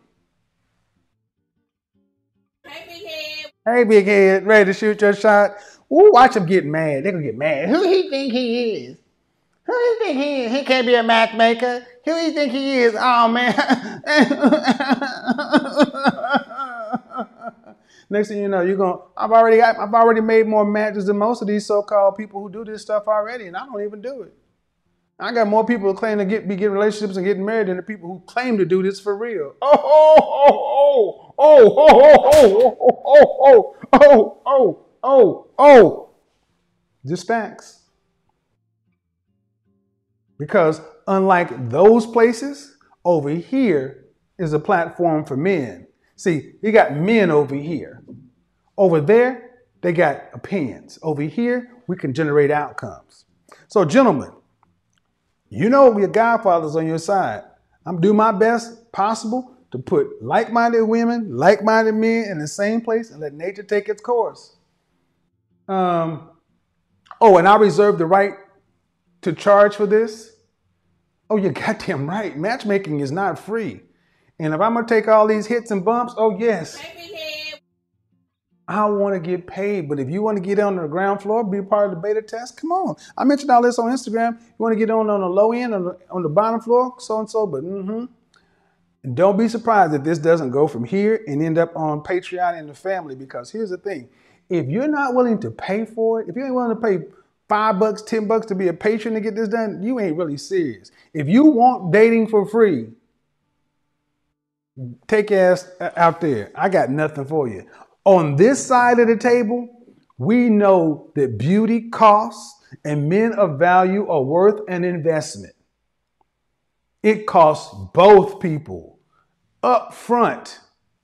Hey, big head, Hey, big head. ready to shoot your shot? Ooh, watch him get mad. They're gonna get mad. Who he think he is? Who he think he is? He can't be a matchmaker. Who he think he is? Oh man. Next thing you know, you're gonna. I've already I've already made more matches than most of these so-called people who do this stuff already, and I don't even do it. I got more people who claim to get be getting relationships and getting married than the people who claim to do this for real. Oh, oh, oh, oh, oh, oh, oh, oh, oh, oh, oh, oh, oh. Just facts. Because unlike those places, over here is a platform for men. See, you got men over here. Over there, they got opinions. Over here, we can generate outcomes. So, gentlemen, you know your godfather's on your side. I'm doing my best possible to put like-minded women, like-minded men in the same place and let nature take its course. Um, oh, and I reserve the right to charge for this. Oh, you're goddamn right. Matchmaking is not free. And if I'm gonna take all these hits and bumps, oh yes, I want to get paid. But if you want to get on the ground floor, be a part of the beta test, come on. I mentioned all this on Instagram. You want to get on on the low end, on the, on the bottom floor, so and so. But mm-hmm. And don't be surprised if this doesn't go from here and end up on Patreon and the family. Because here's the thing: if you're not willing to pay for it, if you ain't willing to pay five bucks, ten bucks to be a patron to get this done, you ain't really serious. If you want dating for free, take ass uh, out there. I got nothing for you. On this side of the table, we know that beauty costs and men of value are worth an investment. It costs both people up front,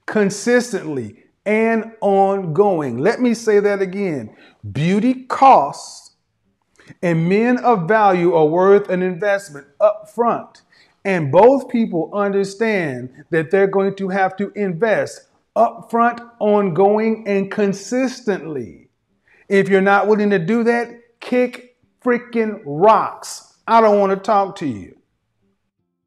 consistently, and ongoing. Let me say that again. Beauty costs and men of value are worth an investment up front. And both people understand that they're going to have to invest upfront, ongoing, and consistently. If you're not willing to do that, kick freaking rocks. I don't want to talk to you.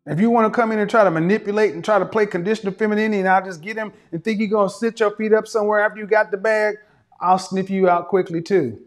If you want to come in and try to manipulate and try to play conditional femininity, and I'll just get him and think you're going to sit your feet up somewhere after you got the bag, I'll sniff you out quickly too.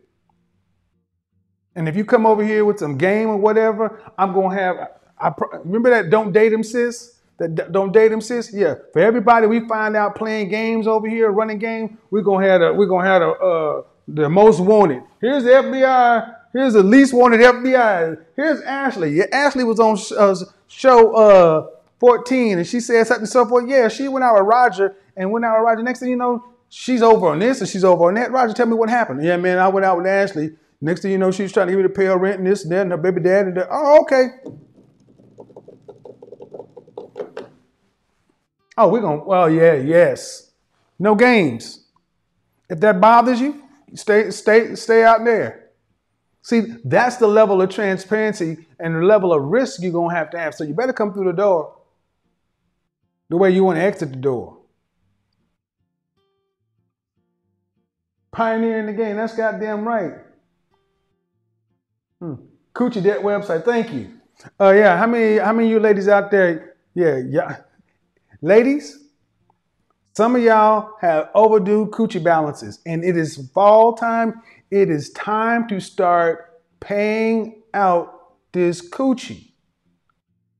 And if you come over here with some game or whatever, I'm going to have. I remember that don't date him, sis. That don't date him, sis. Yeah. For everybody we find out playing games over here, running game, we're gonna have a, we're gonna have a, uh, the most wanted. Here's the FBI. Here's the least wanted FBI. Here's Ashley. Yeah, Ashley was on sh- uh, show uh, 14, and she said something so forth. Yeah, she went out with Roger and went out with Roger. Next thing you know, she's over on this and she's over on that. Roger, tell me what happened. Yeah, man, I went out with Ashley. Next thing you know, she's trying to give me to pay her rent and this and that, and her baby dad and that. Oh, okay. Oh, we're gonna. Well, yeah, yes. No games. If that bothers you, stay, stay, stay out there. See, that's the level of transparency and the level of risk you're gonna have to have. So you better come through the door the way you want to exit the door. Pioneering the game. That's goddamn right. Hmm. Coochie Debt website. Thank you. Uh, yeah. How many? How many of you ladies out there? Yeah, yeah. Ladies, some of y'all have overdue coochie balances, and it is fall time. It is time to start paying out this coochie.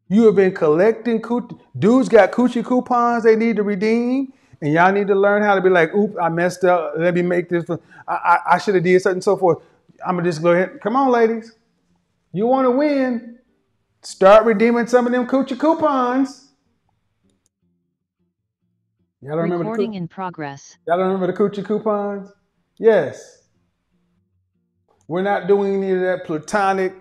You have been collecting coochie. Dudes got coochie coupons they need to redeem, and y'all need to learn how to be like, "Oop, I messed up. Let me make this. I, I, I should have did something so forth." I'm gonna just go ahead. Come on, ladies. You want to win? Start redeeming some of them coochie coupons. Y'all don't remember the Recording in progress. Y'all don't remember the coochie coupons? Yes. We're not doing any of that platonic,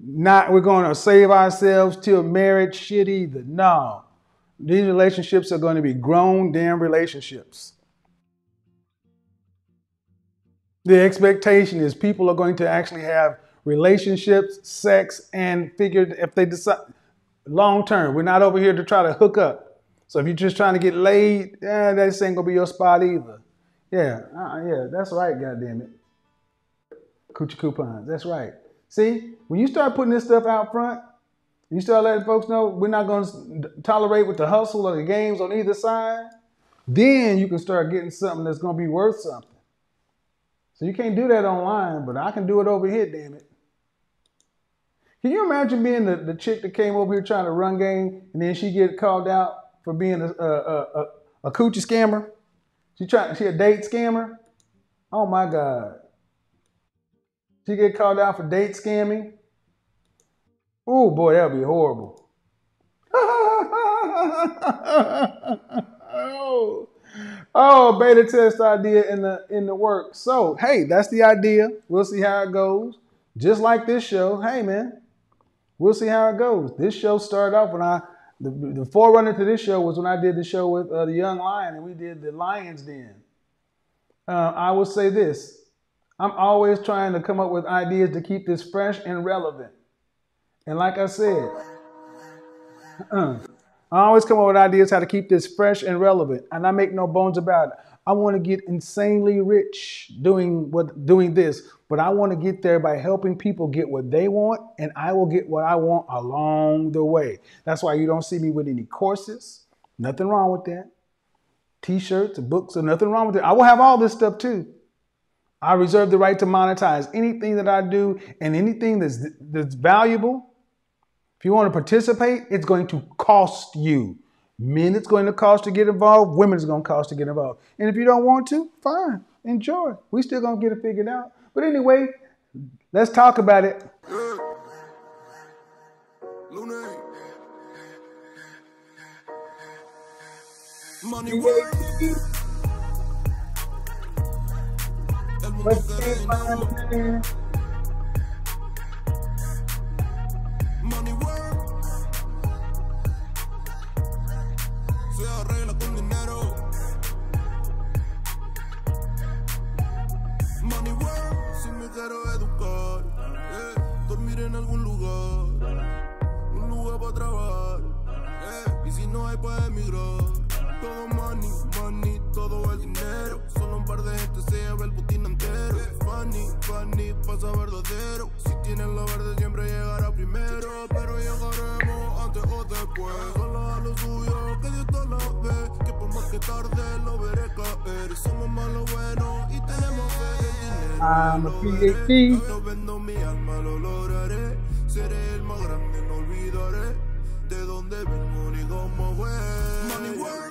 not we're going to save ourselves till marriage shit either. No. These relationships are going to be grown damn relationships. The expectation is people are going to actually have relationships, sex, and figure if they decide long term. We're not over here to try to hook up. So if you're just trying to get laid, yeah, that ain't gonna be your spot either. Yeah, uh, yeah, that's right. Goddamn it, coochie coupons. That's right. See, when you start putting this stuff out front, you start letting folks know we're not to tolerate with the hustle or the games on either side. Then you can start getting something that's to be worth something. So you can't do that online, but I can do it over here. Damn it. Can you imagine being the, the chick that came over here trying to run game and then she get called out for being a, a, a, a, coochie scammer? She trying she a date scammer? Oh my God. She get called out for date scamming? Oh boy, that would be horrible. oh, oh, beta test idea in the in the work. So hey, that's the idea. We'll see how it goes. Just like this show. Hey man, we'll see how it goes. This show started off when I the, the forerunner to this show was when I did the show with uh, the Young Lion and we did the Lions Den. Uh, I will say this: I'm always trying to come up with ideas to keep this fresh and relevant. And like I said, I always come up with ideas how to keep this fresh and relevant, and I make no bones about it. I want to get insanely rich doing what doing this, but I want to get there by helping people get what they want, and I will get what I want along the way. That's why you don't see me with any courses. Nothing wrong with that. T-shirts, books, or nothing wrong with it. I will have all this stuff too. I reserve the right to monetize anything that I do and anything that's that's valuable. If you want to participate, it's going to cost you. Men, it's going to cost to get involved. Women, it's going to cost to get involved. And if you don't want to, fine, enjoy. We still gonna get it figured out. But anyway, let's talk about it. Money World. Let's que get my Money quiero educar, eh, dormir en algún lugar, un lugar para trabajar. eh, y si no hay, pues emigrar. Todo money, money, todo el dinero. Solo un par de gente se lleva el botín entero. Funny, funny, pasa verdadero. Si tienen lo verde, siempre llegará primero. Pero llegaremos antes o después. Solo a lo suyo, que Dios te la ve. Que por más que tarde lo veré caer. Somos más lo bueno y tenemos fe. El dinero I'm a lo veré. PhD. No vendo mi alma, lo lograré. Seré el más grande, no olvidaré de dónde vengo ni cómo fue. Money work.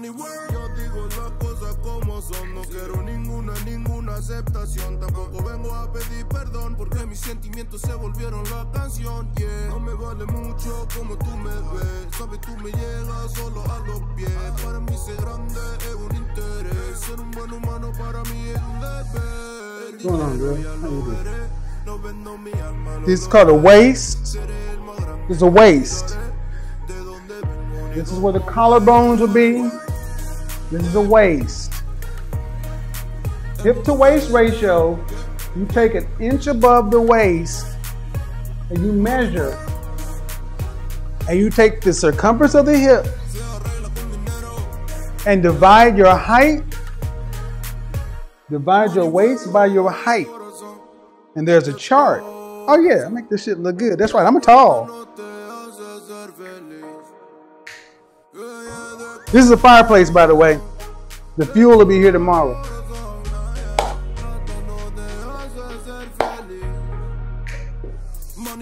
Money work. Yo digo las cosas como son. No quiero ninguna, ninguna aceptación. Tampoco vengo a pedir perdón. Porque mis sentimientos se volvieron la canción. Yeah. No me vale mucho como tú me ves. Sabes, tú me llegas solo a los pies. Para mí ser grande es un interés. Ser un buen humano para mí es un deber. This is called a waist. Grande. It's a waist. This is where the collarbones will be. This is a waist. Hip to waist ratio, you take an inch above the waist and you measure. And you take the circumference of the hip and divide your height, divide your waist by your height. And there's a chart. Oh yeah, I make this shit look good. That's right. I'm tall. This is a fireplace, by the way. The fuel will be here tomorrow.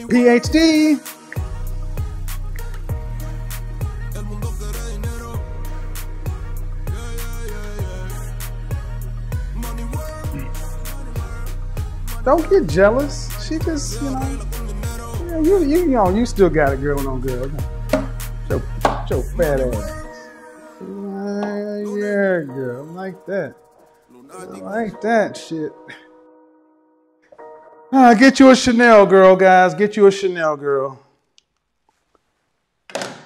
PhD. Don't get jealous. She just, you know, yeah, you, you, you know, you still got it, girl on girl. Show, show fat ass. Uh, yeah, girl, like that. Like that shit. Ah, get you a Chanel girl, guys. Get you a Chanel girl.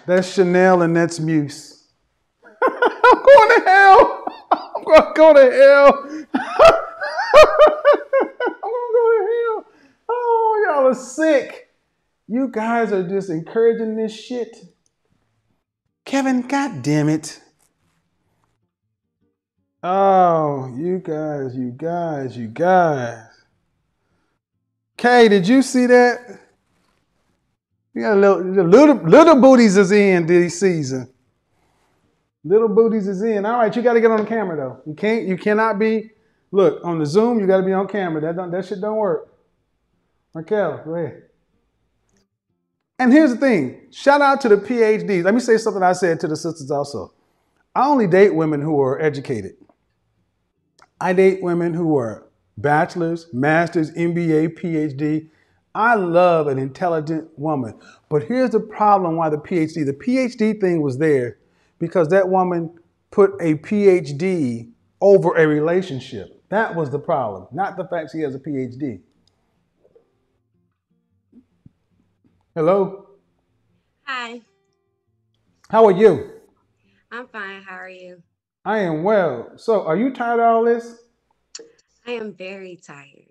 That's Chanel and that's Muse. I'm going to hell. I'm going to go to hell. I'm going to go to hell. Oh, y'all are sick. You guys are just encouraging this shit. Kevin, god damn it. Oh, you guys, you guys, you guys. Kay, did you see that? You got a little, little, little booties is in this season. Little booties is in. All right, you got to get on the camera though. You can't, you cannot be. Look on the Zoom. You got to be on camera. That don't, that shit don't work. Raquel, go ahead. And here's the thing. Shout out to the PhDs. Let me say something I said to the sisters also. I only date women who are educated. I date women who are bachelor's, master's, MBA, PhD. I love an intelligent woman. But here's the problem why the PhD, the PhD thing was there because that woman put a PhD over a relationship. That was the problem, not the fact she has a PhD. Hello, Hi, how are you? I'm fine. How are you? I am well. So, are you tired of all this? I am very tired.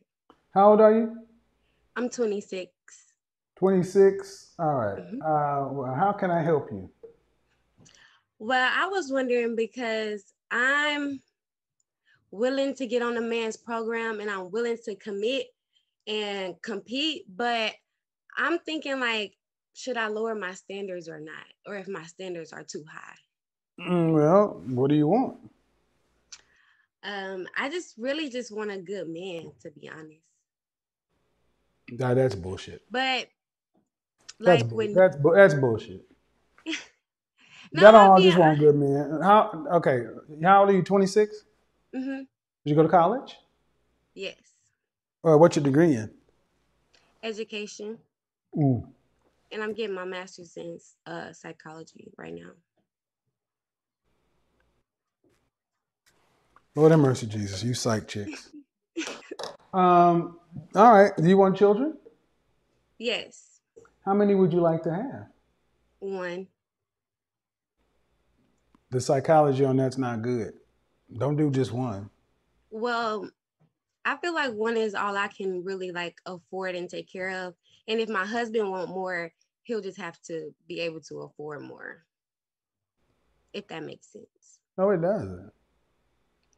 How old are you? I'm 26. 26. All right. Uh, well, how can I help you? Well, I was wondering because I'm willing to get on a man's program and I'm willing to commit and compete, but I'm thinking like, should I lower my standards or not? Or if my standards are too high? Mm, well, what do you want? Um, I just really just want a good man, to be honest. Nah, that's bullshit. But That's, like when that's, bu- that's bullshit. no, that all I'll be- just want good man. How? Okay. How old are you? 26? Mhm. Did you go to college? Yes, Or what's your degree in? education. Mm. and I'm getting my master's in uh, psychology right now. Lord have mercy, Jesus. You psych chicks. um. All right. Do you want children? Yes, How many would you like to have? one. The psychology on that's not good. Don't do just one. Well, I feel like one is all I can really like afford and take care of. And if my husband want more, he'll just have to be able to afford more. If that makes sense. No, it doesn't.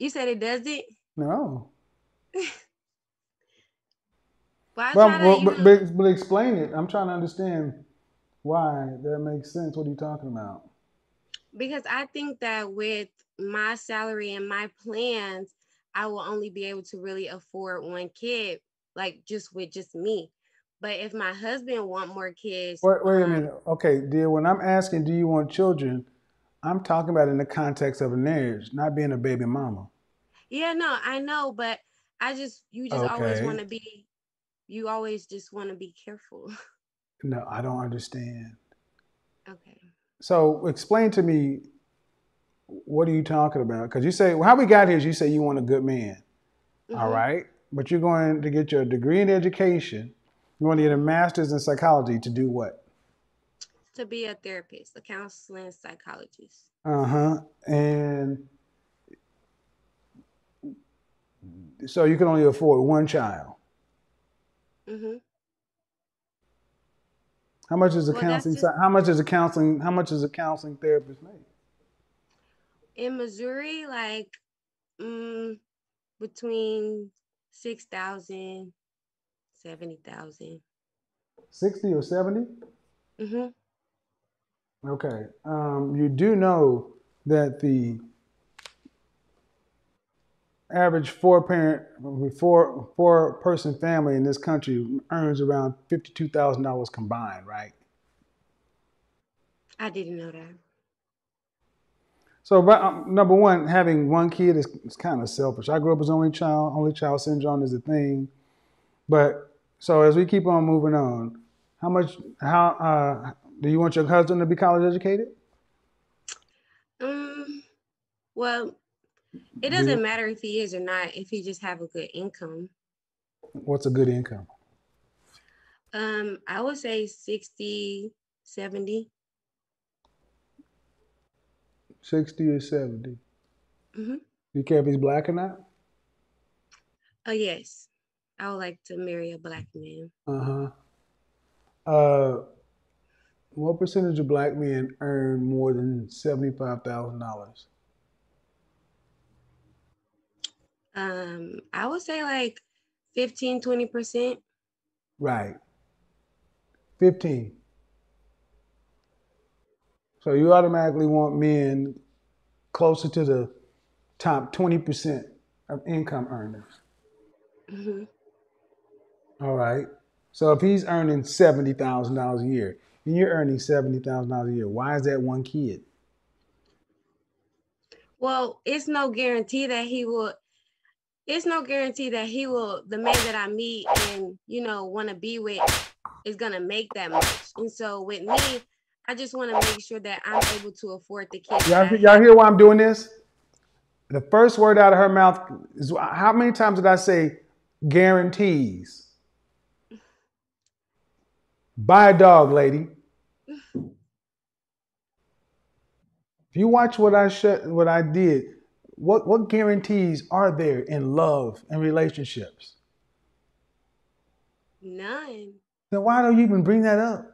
You said it doesn't. No. But I Well, well, but, but, but explain it. I'm trying to understand why that makes sense. What are you talking about? because I think that with my salary and my plans, I will only be able to really afford one kid, like just with just me. But if my husband want more kids, Wait, wait a um, minute. Okay, dear, when I'm asking, do you want children? I'm talking about in the context of a marriage, not being a baby mama. Yeah, no, I know, but I just you just always want to be you always just want to be careful. No, I don't understand. okay. So explain to me, what are you talking about? Because you say, well, how we got here is you say you want a good man. All Mhm. right. But you're going to get your degree in education. You want to get a master's in psychology to do what? To be a therapist, a counseling psychologist. Uh huh. And so you can only afford one child. hmm How much is a Well, counseling? just- How much is a counseling? How much is a counseling therapist make? In Missouri, like mm, between six thousand, seventy thousand. 60 or 70? hmm Okay. Um, you do know that the average four parent, four, four person family in this country earns around $52,000 combined, right? I didn't know that. So, but, um, number one, having one kid is, is kind of selfish. I grew up as only child. Only child syndrome is a thing. But so as we keep on moving on, how much? How uh, do you want your husband to be college educated? Um, well, it doesn't yeah. matter if he is or not. If he just have a good income. What's a good income? Um, I would say 60, 70. 60 or 70. Mm-hmm. You care if he's black or not? Oh, uh, yes. I would like to marry a black man. Uh-huh. Uh, what percentage of black men earn more than $75,000? Um, I would say like 15, 20%. Right. Fifteen. So you automatically want men closer to the top twenty percent of income earners. hmm All right. So if he's earning seventy thousand dollars a year, and you're earning seventy thousand dollars a year, why is that one kid? Well, it's no guarantee that he will. It's no guarantee that he will. The man that I meet and you know want to be with is gonna make that much. And so with me, I just want to make sure that I'm able to afford the kids. Y'all, y'all hear why I'm doing this? The first word out of her mouth is how many times did I say guarantees? Buy a dog, lady. If you watch what I sh- what I did, what what guarantees are there in love and relationships? None. Then why don't you even bring that up?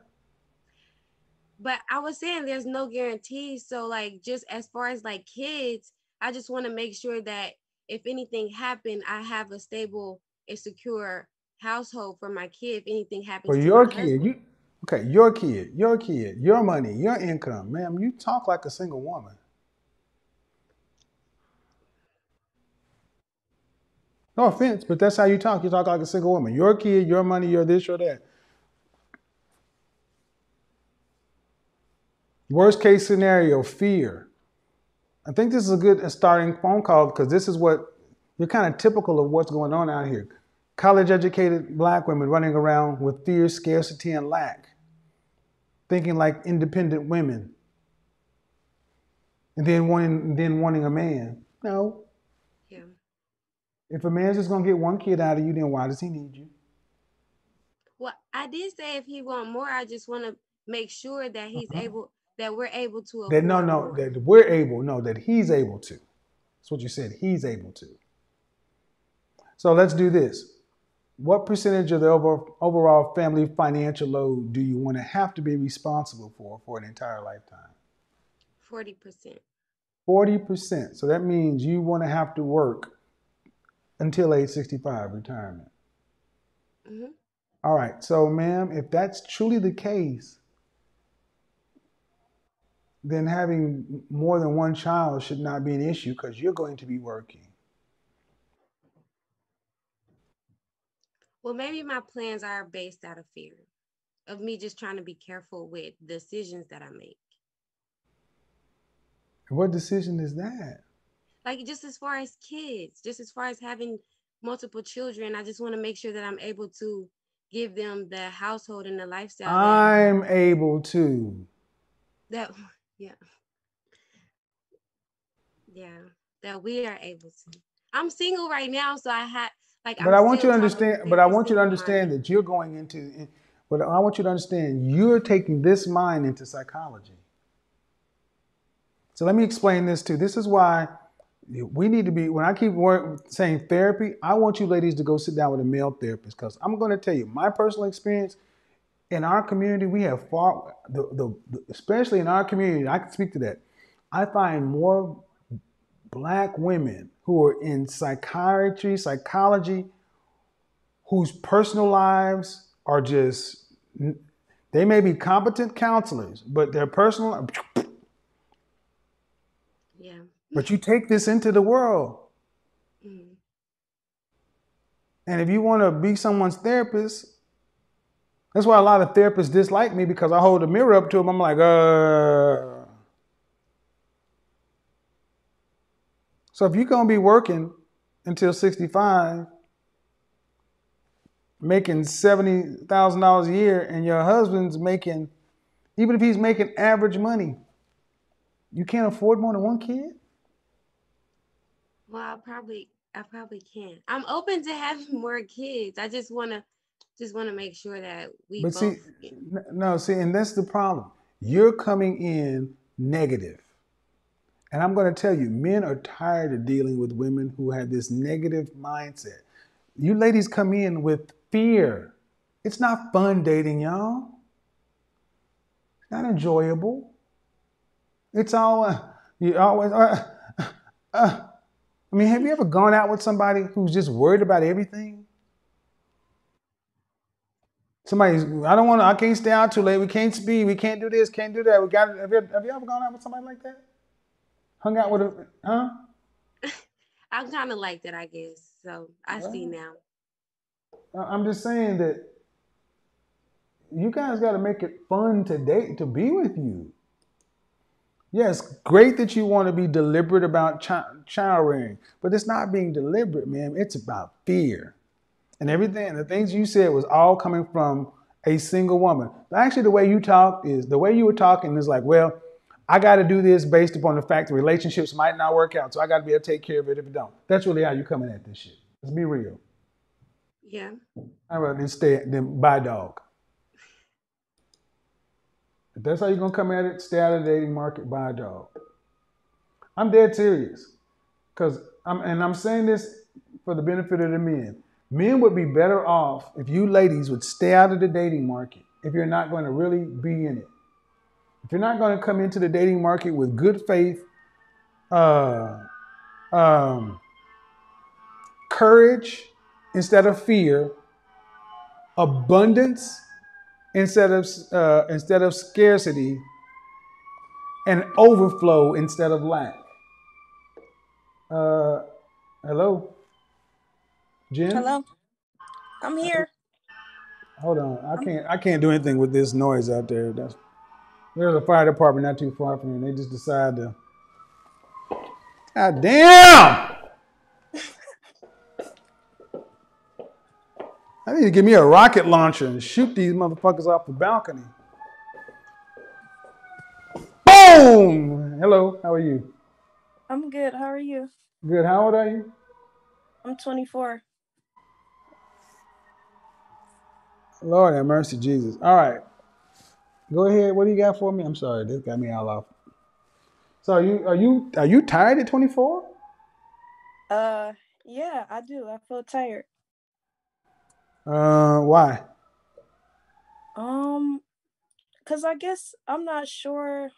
But I was saying there's no guarantees. So like just as far as like kids, I just want to make sure that if anything happened, I have a stable and secure household for my kid. If anything happens For your kid, you okay? Your kid, your kid, your money, your income, ma'am. You talk like a single woman. No offense, but that's how you talk. You talk like a single woman. Your kid, your money, your this, your that. Worst case scenario, fear. I think this is a good starting phone call because this is what you're kind of typical of what's going on out here. College educated black women running around with fear, scarcity, and lack, thinking like independent women, and then wanting, then wanting a man. No. If a man's just gonna get one kid out of you, then why does he need you? Well, I did say if he want more, I just want to make sure that he's mm-hmm. able that we're able to That no, no, that we're able, no, that he's able to. That's what you said. He's able to. So let's do this. What percentage of the over, overall family financial load do you want to have to be responsible for for an entire lifetime? 40%. 40%. So that means you want to have to work until age 65, retirement. hmm All right. So, ma'am, if that's truly the case, then having more than one child should not be an issue because you're going to be working. Well, maybe my plans are based out of fear of me just trying to be careful with decisions that I make. What decision is that? Like just as far as kids, just as far as having multiple children, I just want to make sure that I'm able to give them the household and the lifestyle I'm able to. that yeah. Yeah, that we are able to. I'm single right now, so I had like But I want you to understand. But I want you to understand that you're going into. But I want you to understand you're taking this mind into psychology. So let me explain this too. This is why we need to be. When I keep saying therapy, I want you ladies to go sit down with a male therapist because I'm going to tell you my personal experience. In our community, we have far the the- especially in our community. I can speak to that. I find more black women who are in psychiatry, psychology, whose personal lives are just They may be competent counselors, but their personal. Yeah. But you take this into the world. Mm. And if you want to be someone's therapist, that's why a lot of therapists dislike me because I hold a mirror up to them. I'm like, uh. So if you're going to be working until 65, making $70,000 a year, and your husband's making, even if he's making average money, you can't afford more than one kid? Well, I probably I probably can. I'm open to having more kids. I just wanna just wanna make sure that we But both see, n- no, see, and that's the problem. You're coming in negative. And I'm going to tell you, men are tired of dealing with women who have this negative mindset. You ladies come in with fear. It's not fun dating, y'all. It's not enjoyable. It's all, uh, you always, uh, uh. I mean, have you ever gone out with somebody who's just worried about everything? Somebody's, I don't want to, I can't stay out too late. We can't speed. We can't do this, can't do that. We got, have you, have you ever gone out with somebody like that? Hung out with a, huh? I'm kind of like that, I guess. So I see now. I'm just saying that you guys got to make it fun to date, to be with you. Yes, great that you want to be deliberate about chi- child rearing, but it's not being deliberate, man. It's about fear. And everything, the things you said was all coming from a single woman. Actually, the way you talked is the way you were talking is like, well, I got to do this based upon the fact that relationships might not work out, so I got to be able to take care of it if it don't. That's really how you're coming at this shit. Let's be real. Yeah. I'd rather stay than buy dog. If that's how you're gonna come at it, stay out of the dating market, buy a dog. I'm dead serious. Cause I'm and I'm saying this for the benefit of the men. Men would be better off if you ladies would stay out of the dating market if you're not going to really be in it. If you're not going to come into the dating market with good faith, uh, um, courage instead of fear, abundance instead of uh, instead of scarcity, and overflow instead of lack. Uh, hello, Jen. Hello. I'm here. Hold on, I can't I can't do anything with this noise out there. That's there's a fire department not too far from here. and They just decide to. God damn! I need to give me a rocket launcher and shoot these motherfuckers off the balcony. Boom! Hello, how are you? I'm good. How are you? Good. How old are you? I'm 24. Lord have mercy, Jesus. All right. Go ahead. What do you got for me? I'm sorry, this got me all off. So are you are you are you tired at 24? Uh, yeah, I do. I feel tired. Uh why? Um, cause I guess I'm not sure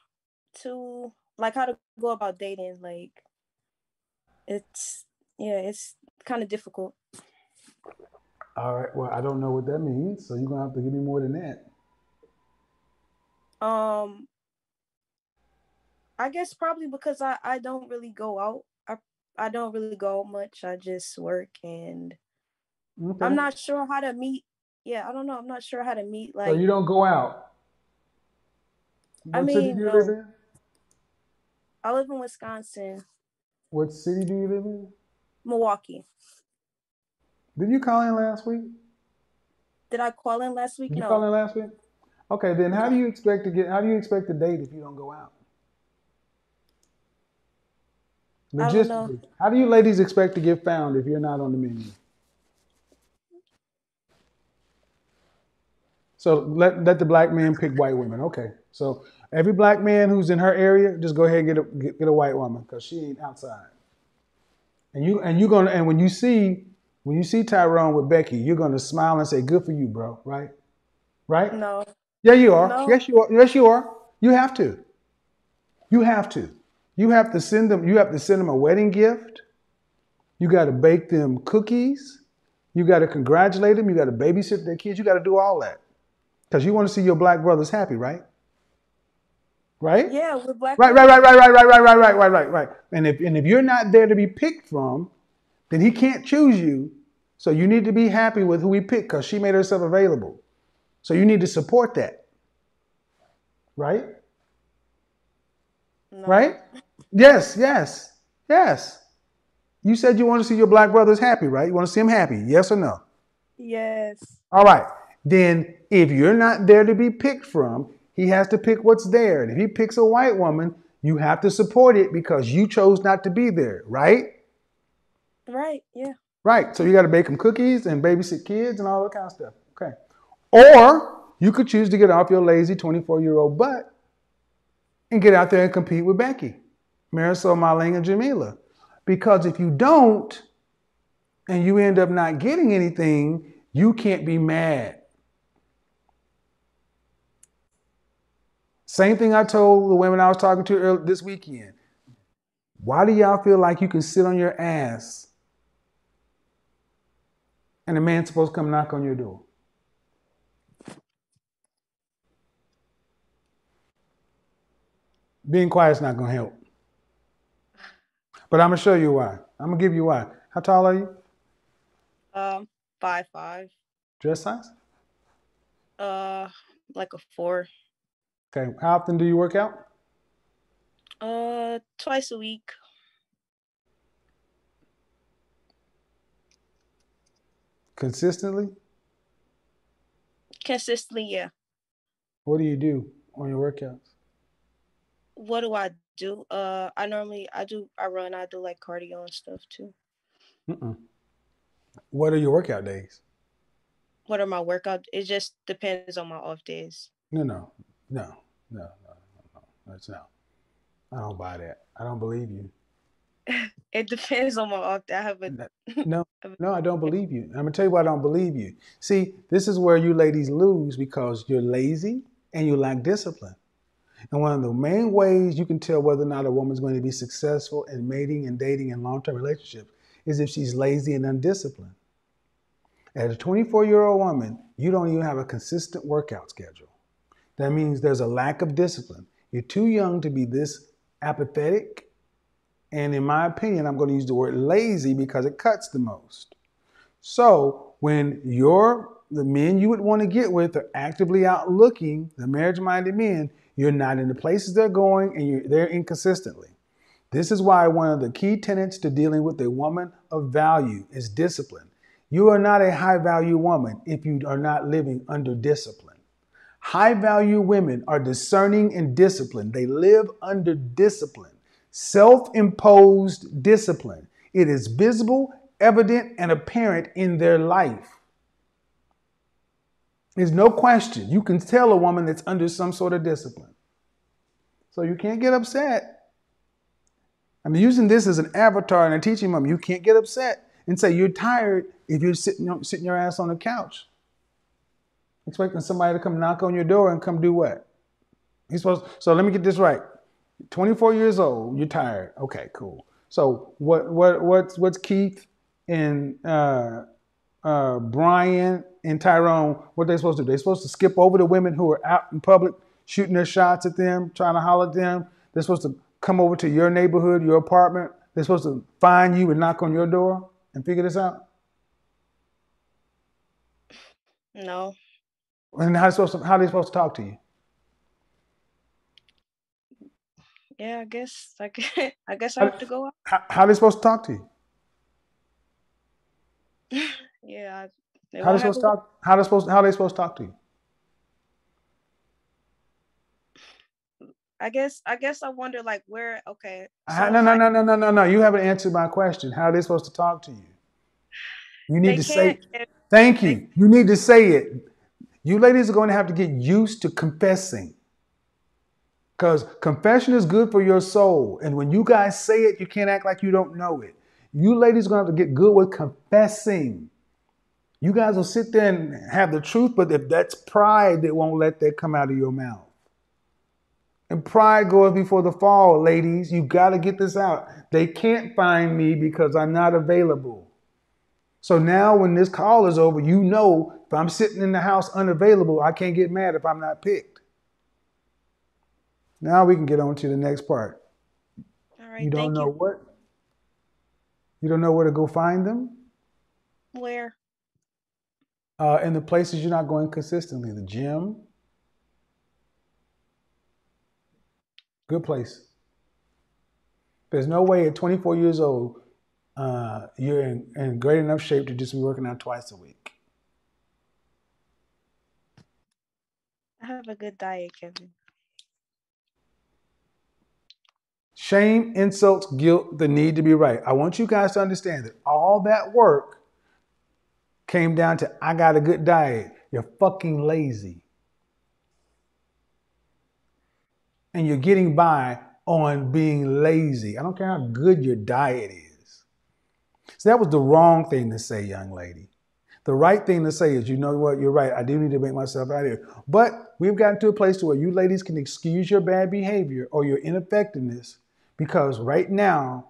to like how to go about dating. Like, it's yeah, it's kind of difficult. All right. Well, I don't know what that means, so you're gonna have to give me more than that. Um, I guess probably because I I don't really go out. I I don't really go out much. I just work and Okay. I'm not sure how to meet. Yeah, I don't know. I'm not sure how to meet like so you don't go out. I What city mean, do you no. live in? I live in Wisconsin, What city do you live in? Milwaukee. Did you call in last week? Did I call in last week? Did you No. call in last week? Okay, then how do you expect to get? How do you expect to date if you don't go out? I don't know. Logistically, how do you ladies expect to get found if you're not on the menu? So let let the black man pick white women. Okay, so every black man who's in her area, just go ahead and get a get, get a white woman because she ain't outside. And you and you gonna and when you see when you see Tyrone with Becky, you're gonna smile and say, "Good for you, bro." Right? Right? No. Yeah, you are. No. Yes, you are. Yes, you are. You have to. You have to. You have to send them. You have to send them a wedding gift. You got to bake them cookies. You got to congratulate them. You got to babysit their kids. You got to do all that. Because you want to see your black brothers happy, right? Right? Yeah, with black. Right, right, right, right, right, right, right, right, right, right, right, right. And if and if you're not there to be picked from, then he can't choose you. So you need to be happy with who he picked because she made herself available. So you need to support that. Right? No. Right? Yes, yes, yes. You said you want to see your black brothers happy, right? You want to see them happy, yes or no? Yes. All right. Then if you're not there to be picked from, he has to pick what's there. And if he picks a white woman, you have to support it because you chose not to be there, right? Right. Yeah. Right. So you got to bake them cookies and babysit kids and all that kind of stuff. Okay. Or you could choose to get off your lazy 24 year old butt and get out there and compete with Becky, Marisol, Marlene, and Jamila. Because if you don't and you end up not getting anything, you can't be mad. Same thing I told the women I was talking to earlier this weekend. Why do y'all feel like you can sit on your ass and a man's supposed to come knock on your door? Being quiet is not going to help. But I'm going to show you why. I'm going to give you why. How tall are you? Um, five five. Dress size? Uh, like a four. Okay. How often do you work out? Uh, twice a week. Consistently? Consistently, yeah. What do you do on your workouts? What do I do? Uh, I normally I do I run. I do like cardio and stuff too. Mm-mm. What are your workout days? What are my workout? It just depends on my off days. No, no, no, no, no, no, no. That's no. I don't buy that. I don't believe you. It depends on my day. I have a No, no, I don't believe you. I'm gonna tell you why I don't believe you. See, this is where you ladies lose because you're lazy and you lack discipline. And one of the main ways you can tell whether or not a woman's going to be successful in mating and dating and long-term relationships is if she's lazy and undisciplined. As a 24-year-old woman, you don't even have a consistent workout schedule. That means there's a lack of discipline. You're too young to be this apathetic. And in my opinion, I'm going to use the word lazy because it cuts the most. So when you're the men you would want to get with are actively out looking, the marriage-minded men, you're not in the places they're going and you're there inconsistently. This is why one of the key tenets to dealing with a woman of value is discipline. You are not a high value woman if you are not living under discipline. High value women are discerning and disciplined. They live under discipline, self imposed discipline. It is visible, evident, and apparent in their life. There's no question. You can tell a woman that's under some sort of discipline. So you can't get upset. I'm using this as an avatar and a teaching moment. You can't get upset and say you're tired if you're sitting, sitting your ass on the couch, expecting somebody to come knock on your door and come do what? He's supposed. So let me get this right. 24 years old, you're tired. Okay, cool. So what what what's what's Keith and uh, uh, Brian and Tyrone? What they supposed to do? They're supposed to skip over the women who are out in public shooting their shots at them, trying to holler at them. They're supposed to come over to your neighborhood, your apartment. They're supposed to find you and knock on your door and figure this out. no. And how they supposed to how they supposed to talk to you? Yeah, I guess I gu- I guess I have to go out. How, how they supposed to talk to you? Yeah. I, How they supposed to talk? How they supposed how they supposed to talk to you? I guess I guess I wonder like where okay. Uh, so no, no, no, no, no, no, no. You haven't answered my question. How are they supposed to talk to you? You need to say thank you. You need to say it. You ladies are going to have to get used to confessing. Because confession is good for your soul. And when you guys say it, you can't act like you don't know it. You ladies are going to have to get good with confessing. You guys will sit there and have the truth, but if that's pride, that won't let that come out of your mouth. And pride goes before the fall, ladies. You got to get this out. They can't find me because I'm not available. So now when this call is over, you know if I'm sitting in the house unavailable, I can't get mad if I'm not picked. Now we can get on to the next part. All right, You don't know you. what? You don't know where to go find them? Where? Uh, in the places you're not going consistently. The gym. Good place. There's no way at 24 years old uh, you're in, in great enough shape to just be working out twice a week. I have a good diet, Kevin. Shame, insults, guilt, the need to be right. I want you guys to understand that all that work came down to I got a good diet. You're fucking lazy. And you're getting by on being lazy. I don't care how good your diet is. So that was the wrong thing to say, young lady. The right thing to say is, you know what, you're right. I do need to make myself out here. But we've gotten to a place to where you ladies can excuse your bad behavior or your ineffectiveness because right now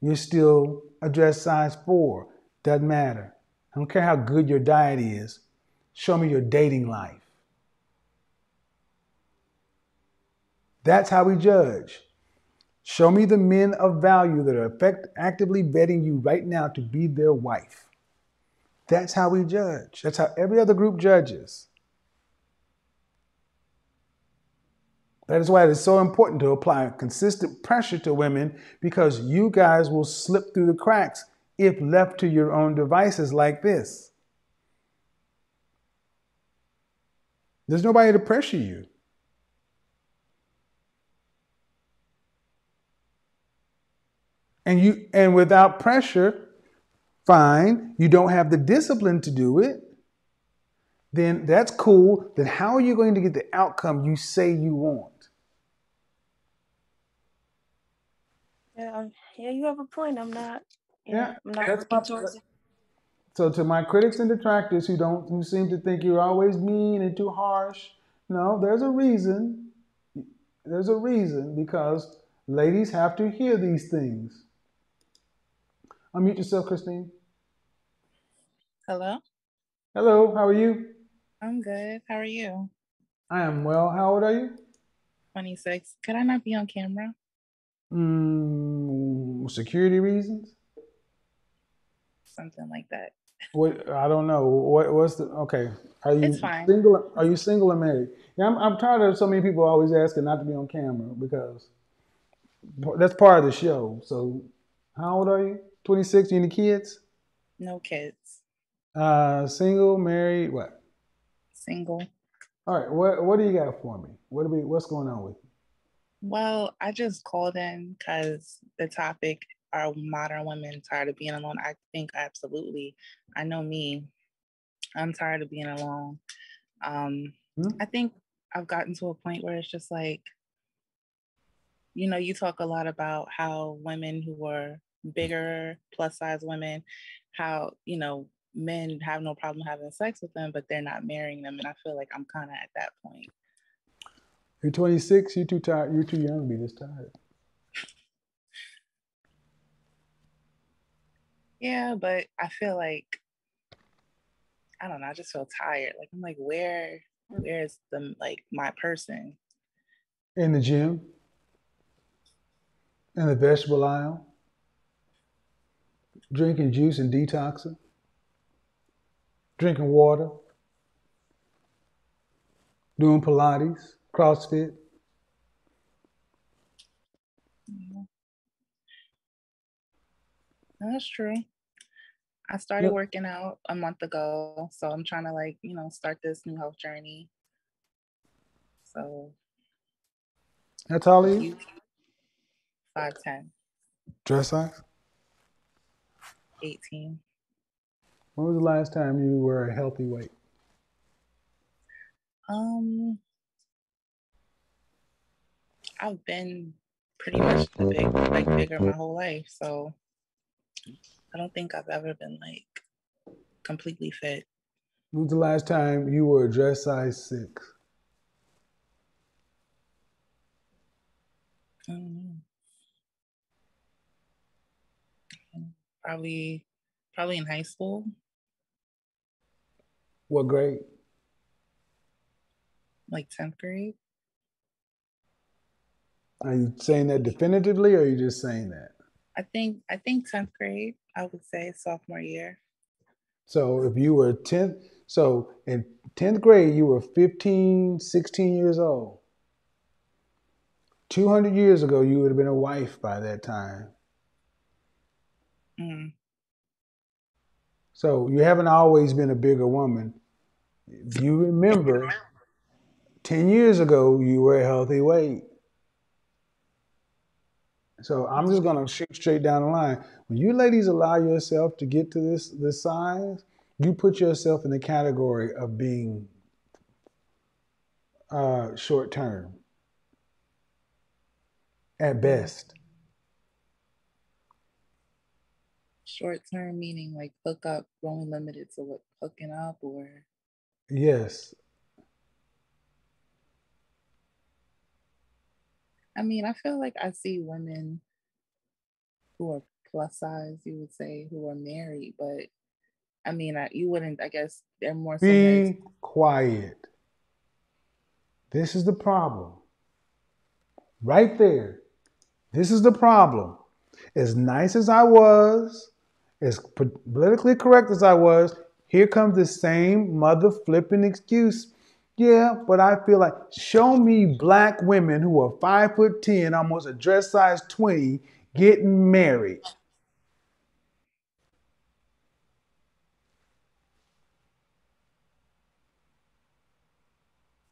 you're still a dress size four. Doesn't matter. I don't care how good your diet is. Show me your dating life. That's how we judge. Show me the men of value that are effect, actively vetting you right now to be their wife. That's how we judge. That's how every other group judges. That is why it is so important to apply consistent pressure to women because you guys will slip through the cracks if left to your own devices like this. There's nobody to pressure you. And you and without pressure, fine, you don't have the discipline to do it. Then that's cool. Then how are you going to get the outcome you say you want? Yeah, um, yeah, you have a point. I'm not. Yeah, I'm not that's my- towards it. So to my critics and detractors who don't who seem to think you're always mean and too harsh, no, there's a reason. There's a reason because ladies have to hear these things. Unmute yourself, Christine. Hello, Hello, how are you? I'm good. How are you? I am well. How old are you? 26. Could I not be on camera? Mm, security reasons? Something like that. What I don't know. What what's the okay? Are you It's fine. single? Are you single or married? Yeah, I'm, I'm tired of so many people always asking not to be on camera because that's part of the show. So, how old are you? 26. You any kids? No kids. Uh, single, married, what? Single. All right. What what do you got for me? What do we? What's going on with you? Well, I just called in because the topic are modern women tired of being alone. I think absolutely. I know me. I'm tired of being alone. Um, Hmm? I think I've gotten to a point where it's just like, you know, you talk a lot about how women who are bigger, plus size women, how, you know, men have no problem having sex with them, but they're not marrying them. And I feel like I'm kind of at that point. You're 26. You're too tired. You're too young to be this tired. Yeah, but I feel like I don't know, I just feel tired. Like I'm like, where where's the like my person? In the gym. In the vegetable aisle. Drinking juice and detoxing. Drinking water. Doing Pilates, CrossFit. That's true. I started Yep. working out a month ago, so I'm trying to like, you know, start this new health journey. So How tall are you? you five ten, Dress size? Eighteen. When was the last time you were a healthy weight? Um I've been pretty much the big like bigger my whole life, so I don't think I've ever been like completely fit. When was the last time you were a dress size six? Mm. Probably Probably in high school. What grade? like 10th grade. Are you saying that definitively, or are you just saying that? I think I think 10th grade, I would say sophomore year. So if you were 10th, so in 10th grade, you were 15, 16 years old. 200 years ago, you would have been a wife by that time. Mm. So you haven't always been a bigger woman. If you remember, 10 years ago, you were a healthy weight. So I'm just gonna shoot straight down the line. When you ladies allow yourself to get to this this size, you put yourself in the category of being uh, short term at best. Short term meaning like hook up, only limited to what hooking up or Yes, I mean, I feel like I see women who are plus size, you would say, who are married, but I mean, I, you wouldn't, I guess they're more so be quiet. This is the problem. Right there. This is the problem. As nice as I was, as politically correct as I was, here comes the same mother flipping excuse. Yeah, but I feel like show me black women who are five foot ten, almost a dress size 20, getting married.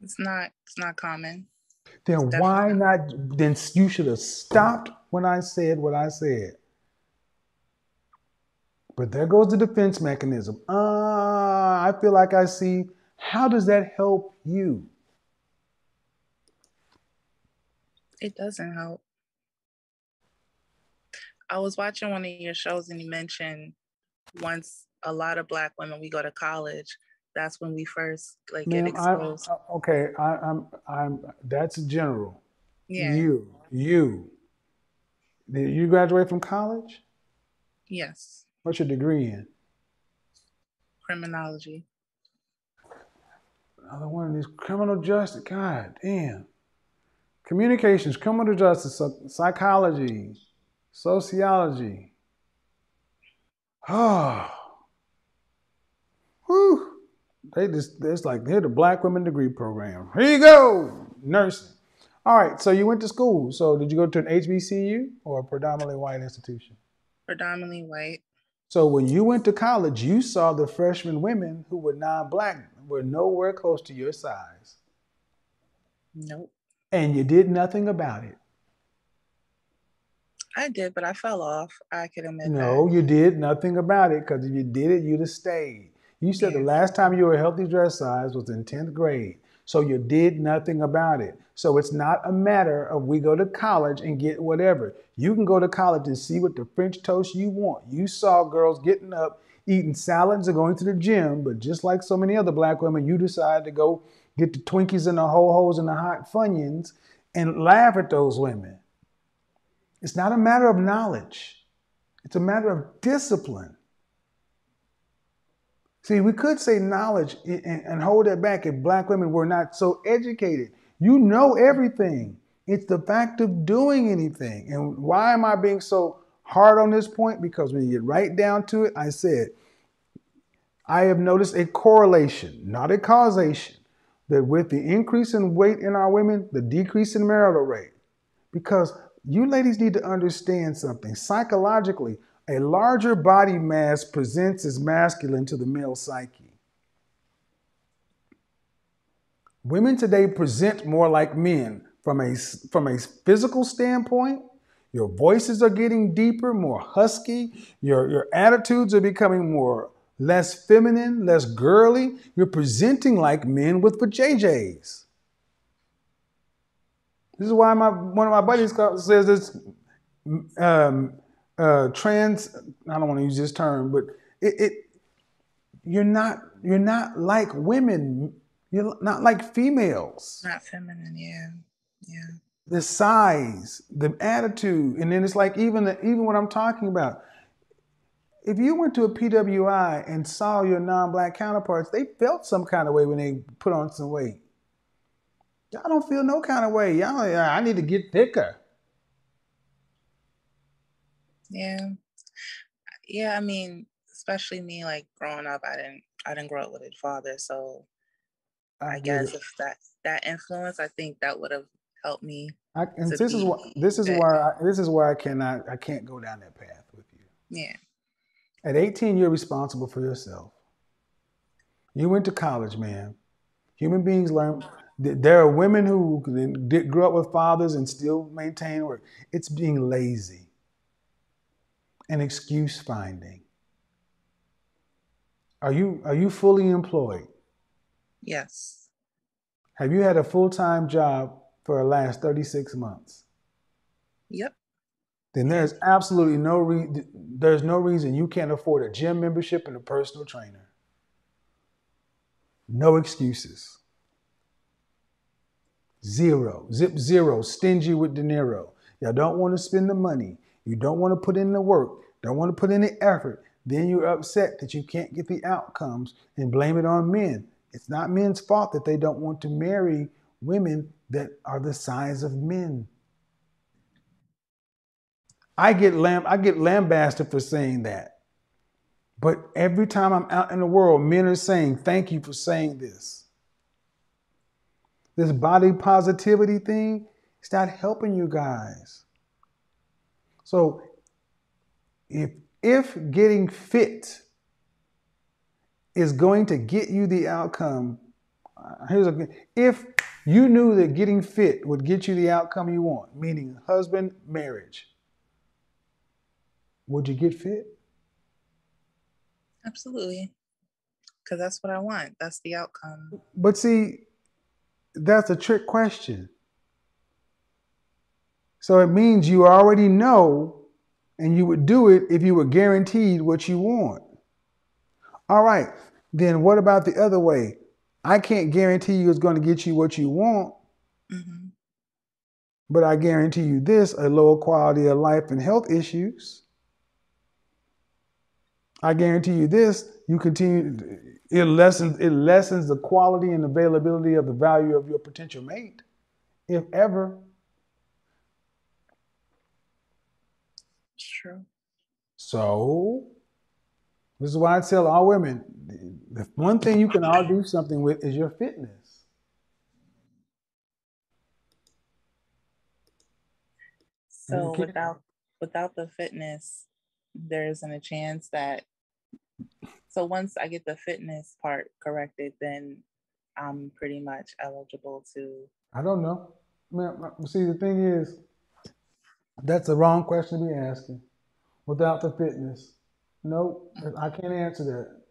It's not, it's not common. Then why not? Then you should have stopped when I said what I said. But there goes the defense mechanism. Uh, I feel like I see. How does that help you? It doesn't help. I was watching one of your shows and you mentioned once a lot of black women we go to college, that's when we first like get exposed. I- okay, I, I'm, I'm. That's general. Yeah. You, you. Did you graduate from college? Yes. What's your degree in? Criminology. Another one of these criminal justice. God damn. Communications, criminal justice, psychology, sociology. Oh. Whew. They just, it's like, they're the black women degree program. Here you go, nursing. All right, so you went to school. So did you go to an HBCU or a predominantly white institution? Predominantly white. So when you went to college, you saw the freshman women who were non-black were nowhere close to your size, Nope. and you did nothing about it. I did, but I fell off. I could admit No, that. you did nothing about it because if you did it, you'd have stayed. You said the last time you were a healthy dress size was in 10th grade. So you did nothing about it. So it's not a matter of we go to college and get whatever. You can go to college and see what the French toast you want. You saw girls getting up, eating salads and going to the gym, but just like so many other black women, you decided to go get the Twinkies and the ho-hos and the hot funyuns and laugh at those women. It's not a matter of knowledge. It's a matter of discipline. See, we could say knowledge and, and hold that back if black women were not so educated. You know everything. It's the fact of doing anything. And why am I being so hard on this point? Because when you get right down to it, I said, I have noticed a correlation, not a causation, that with the increase in weight in our women, the decrease in marital rate. Because you ladies need to understand something. Psychologically, a larger body mass presents as masculine to the male psyche. Women today present more like men from a, from a physical standpoint. Your voices are getting deeper, more husky. Your, your attitudes are becoming more less feminine, less girly. You're presenting like men with vajayjays. This is why my one of my buddies says this um, uh, trans. I don't want to use this term, but it, it you're not you're not like women. You're not like females. Not feminine, yeah. Yeah. The size, the attitude, and then it's like even the, even what I'm talking about. if you went to a PWI and saw your non-black counterparts, they felt some kind of way when they put on some weight. Y'all don't feel no kind of way. Y'all, I need to get thicker. Yeah. Yeah, I mean, especially me like growing up, I didn't I didn't grow up with a father, so I, get guess it. if that that influence, I think that would have helped me. I, and this is why this is why I, this is why I cannot I can't go down that path with you. Yeah. At 18, you're responsible for yourself. You went to college, man. Human beings learn. th- There are women who grew up with fathers and still maintain work. It's being lazy and excuse finding. Are you are you fully employed? Yes. Have you had a full time job for the last 36 months? Yep. then there's absolutely no re- there's no reason you can't afford a gym membership and a personal trainer. No excuses. Zero, zip zero, stingy with De Niro. Y'all don't want to spend the money. You don't want to put in the work. Don't want to put in the effort. Then you're upset that you can't get the outcomes and blame it on men. It's not men's fault that they don't want to marry women that are the size of men. I get lamb I get lambasted for saying that. But every time I'm out in the world, men are saying, thank you for saying this. This body positivity thing, it's not helping you guys. So if if getting fit is going to get you the outcome, uh, here's a if you knew that getting fit would get you the outcome you want, meaning husband marriage, would you get fit? Absolutely. Because that's what I want. That's the outcome. But see, that's a trick question. So it means you already know and you would do it if you were guaranteed what you want. All right, then what about the other way? I can't guarantee you it's going to get you what you want, hmm but I guarantee you this a lower quality of life and health issues. I guarantee you this, you continue it lessens it lessens the quality and availability of the value of your potential mate, if ever. It's true. So this is why I tell all women the one thing you can all do something with is your fitness. So Okay. without without the fitness, there isn't a chance that. So once I get the fitness part corrected, then I'm pretty much eligible to. I don't know. Man, see, the thing is, that's the wrong question to be asking. Without the fitness, nope, I can't answer that.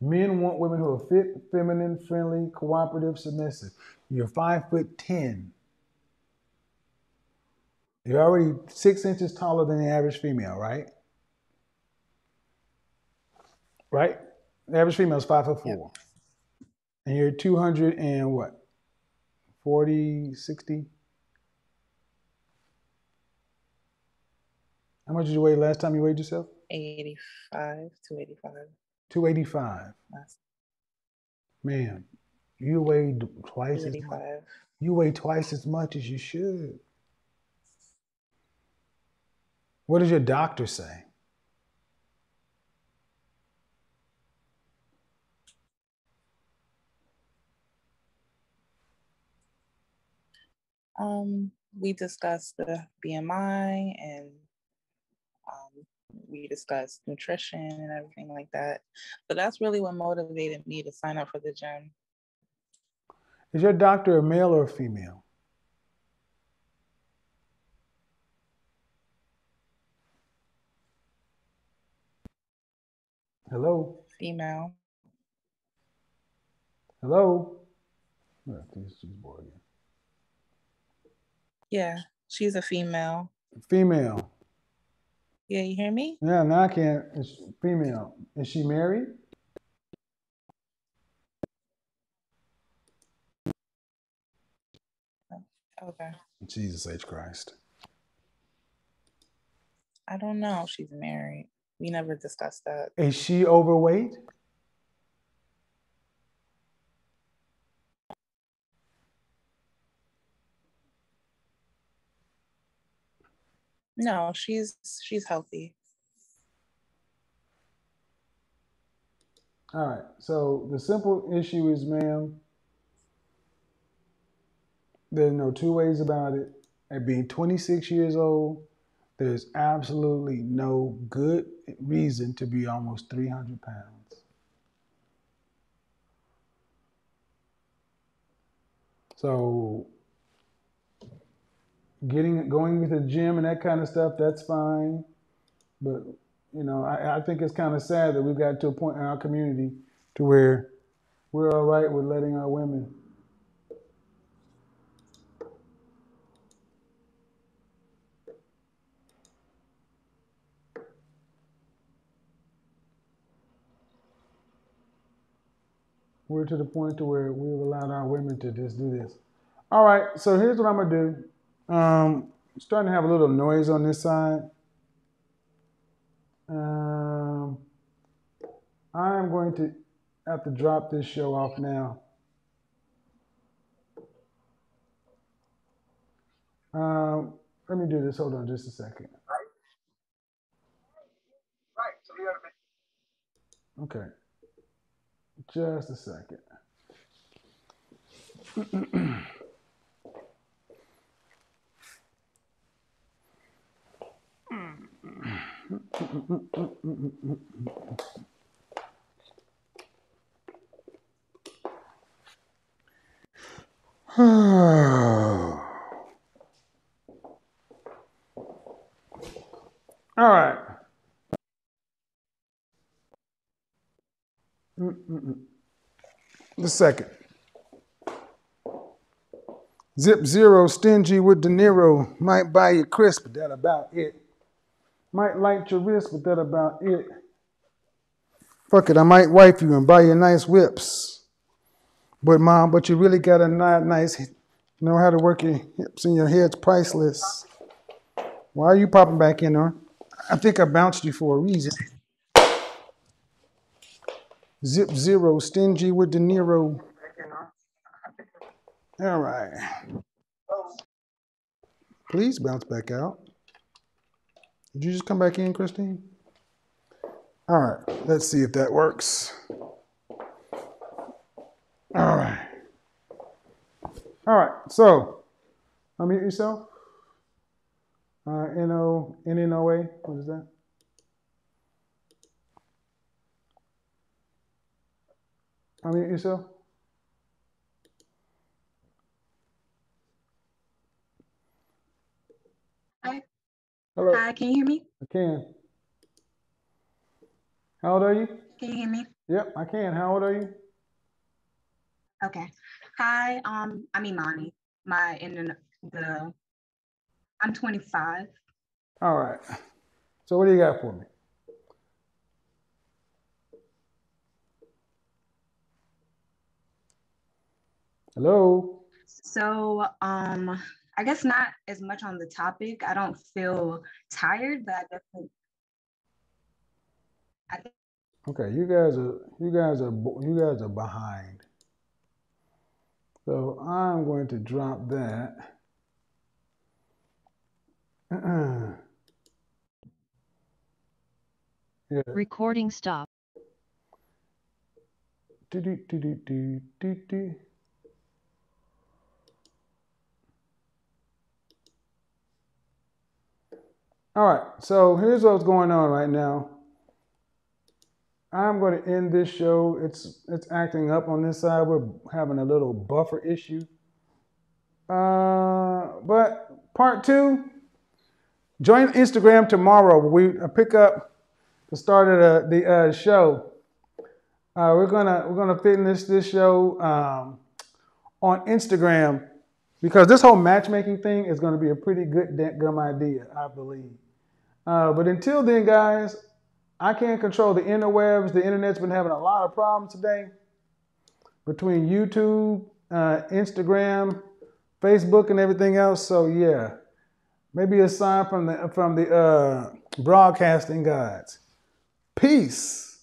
Men want women who are fit, feminine, friendly, cooperative, submissive. You're five foot ten. You're already six inches taller than the average female, right? Right? The average female is five foot four. And you're 200 and what? 40, 60? How much did you weigh last time you weighed yourself? 85 to 85. 285. Man, you weighed twice as much. You weigh twice as much as you should. What does your doctor say? Um, we discussed the BMI and we discussed nutrition and everything like that. But that's really what motivated me to sign up for the gym. Is your doctor a male or a female? Hello? Female. Hello? Oh, yeah, please, she's bored again. Yeah, she's a female. Female. Yeah, you hear me? Yeah, now I can't. It's female. Is she married? Okay. Jesus H. Christ. I don't know if she's married. We never discussed that. Is she overweight? No, she's she's healthy. All right. So the simple issue is, ma'am, there's no two ways about it. At being 26 years old, there's absolutely no good reason to be almost 300 pounds. So getting going to the gym and that kind of stuff, that's fine. But you know, I, I think it's kind of sad that we've got to a point in our community to where we're all right with letting our women we're to the point to where we've allowed our women to just do this. All right, so here's what I'm gonna do. Um, starting to have a little noise on this side. Um, I'm going to have to drop this show off now. Um, let me do this. Hold on just a second. Okay. Just a second. All right. The second. Zip zero, stingy with De Niro. Might buy you crisp, but that about it. Might light your wrist, but that about it. Fuck it, I might wife you and buy you nice whips. But mom, but you really got a ni- nice, know how to work your hips and your head's priceless. Why are you popping back in there? I think I bounced you for a reason. Zip zero, stingy with De Niro. All right. Please bounce back out. Did you just come back in, Christine? All right, let's see if that works. All right. All right, so unmute yourself. Uh, N-O, N-N-O-A, what is that? Unmute yourself. Hi. Hello, Hi, can you hear me? I can. How old are you? Can you hear me? Yep, I can. How old are you? Okay. Hi, um, I'm Imani. My in the, the I'm 25. All right. So what do you got for me? Hello. So um I guess not as much on the topic. I don't feel tired, but I definitely I think Okay, you guys are you guys are you guys are behind. So I'm going to drop that. yeah. Recording stop. Do, do, do, do, do, do, do. All right, so here's what's going on right now. I'm going to end this show. It's it's acting up on this side. We're having a little buffer issue. Uh, but part two, join Instagram tomorrow. We uh, pick up the start of the, the uh, show. Uh, we're gonna we're gonna finish this show um, on Instagram because this whole matchmaking thing is gonna be a pretty good gum idea, I believe. Uh, but until then, guys, I can't control the interwebs. The internet's been having a lot of problems today between YouTube, uh, Instagram, Facebook, and everything else. So yeah, maybe a sign from the from the uh, broadcasting gods. Peace.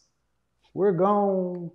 We're gone.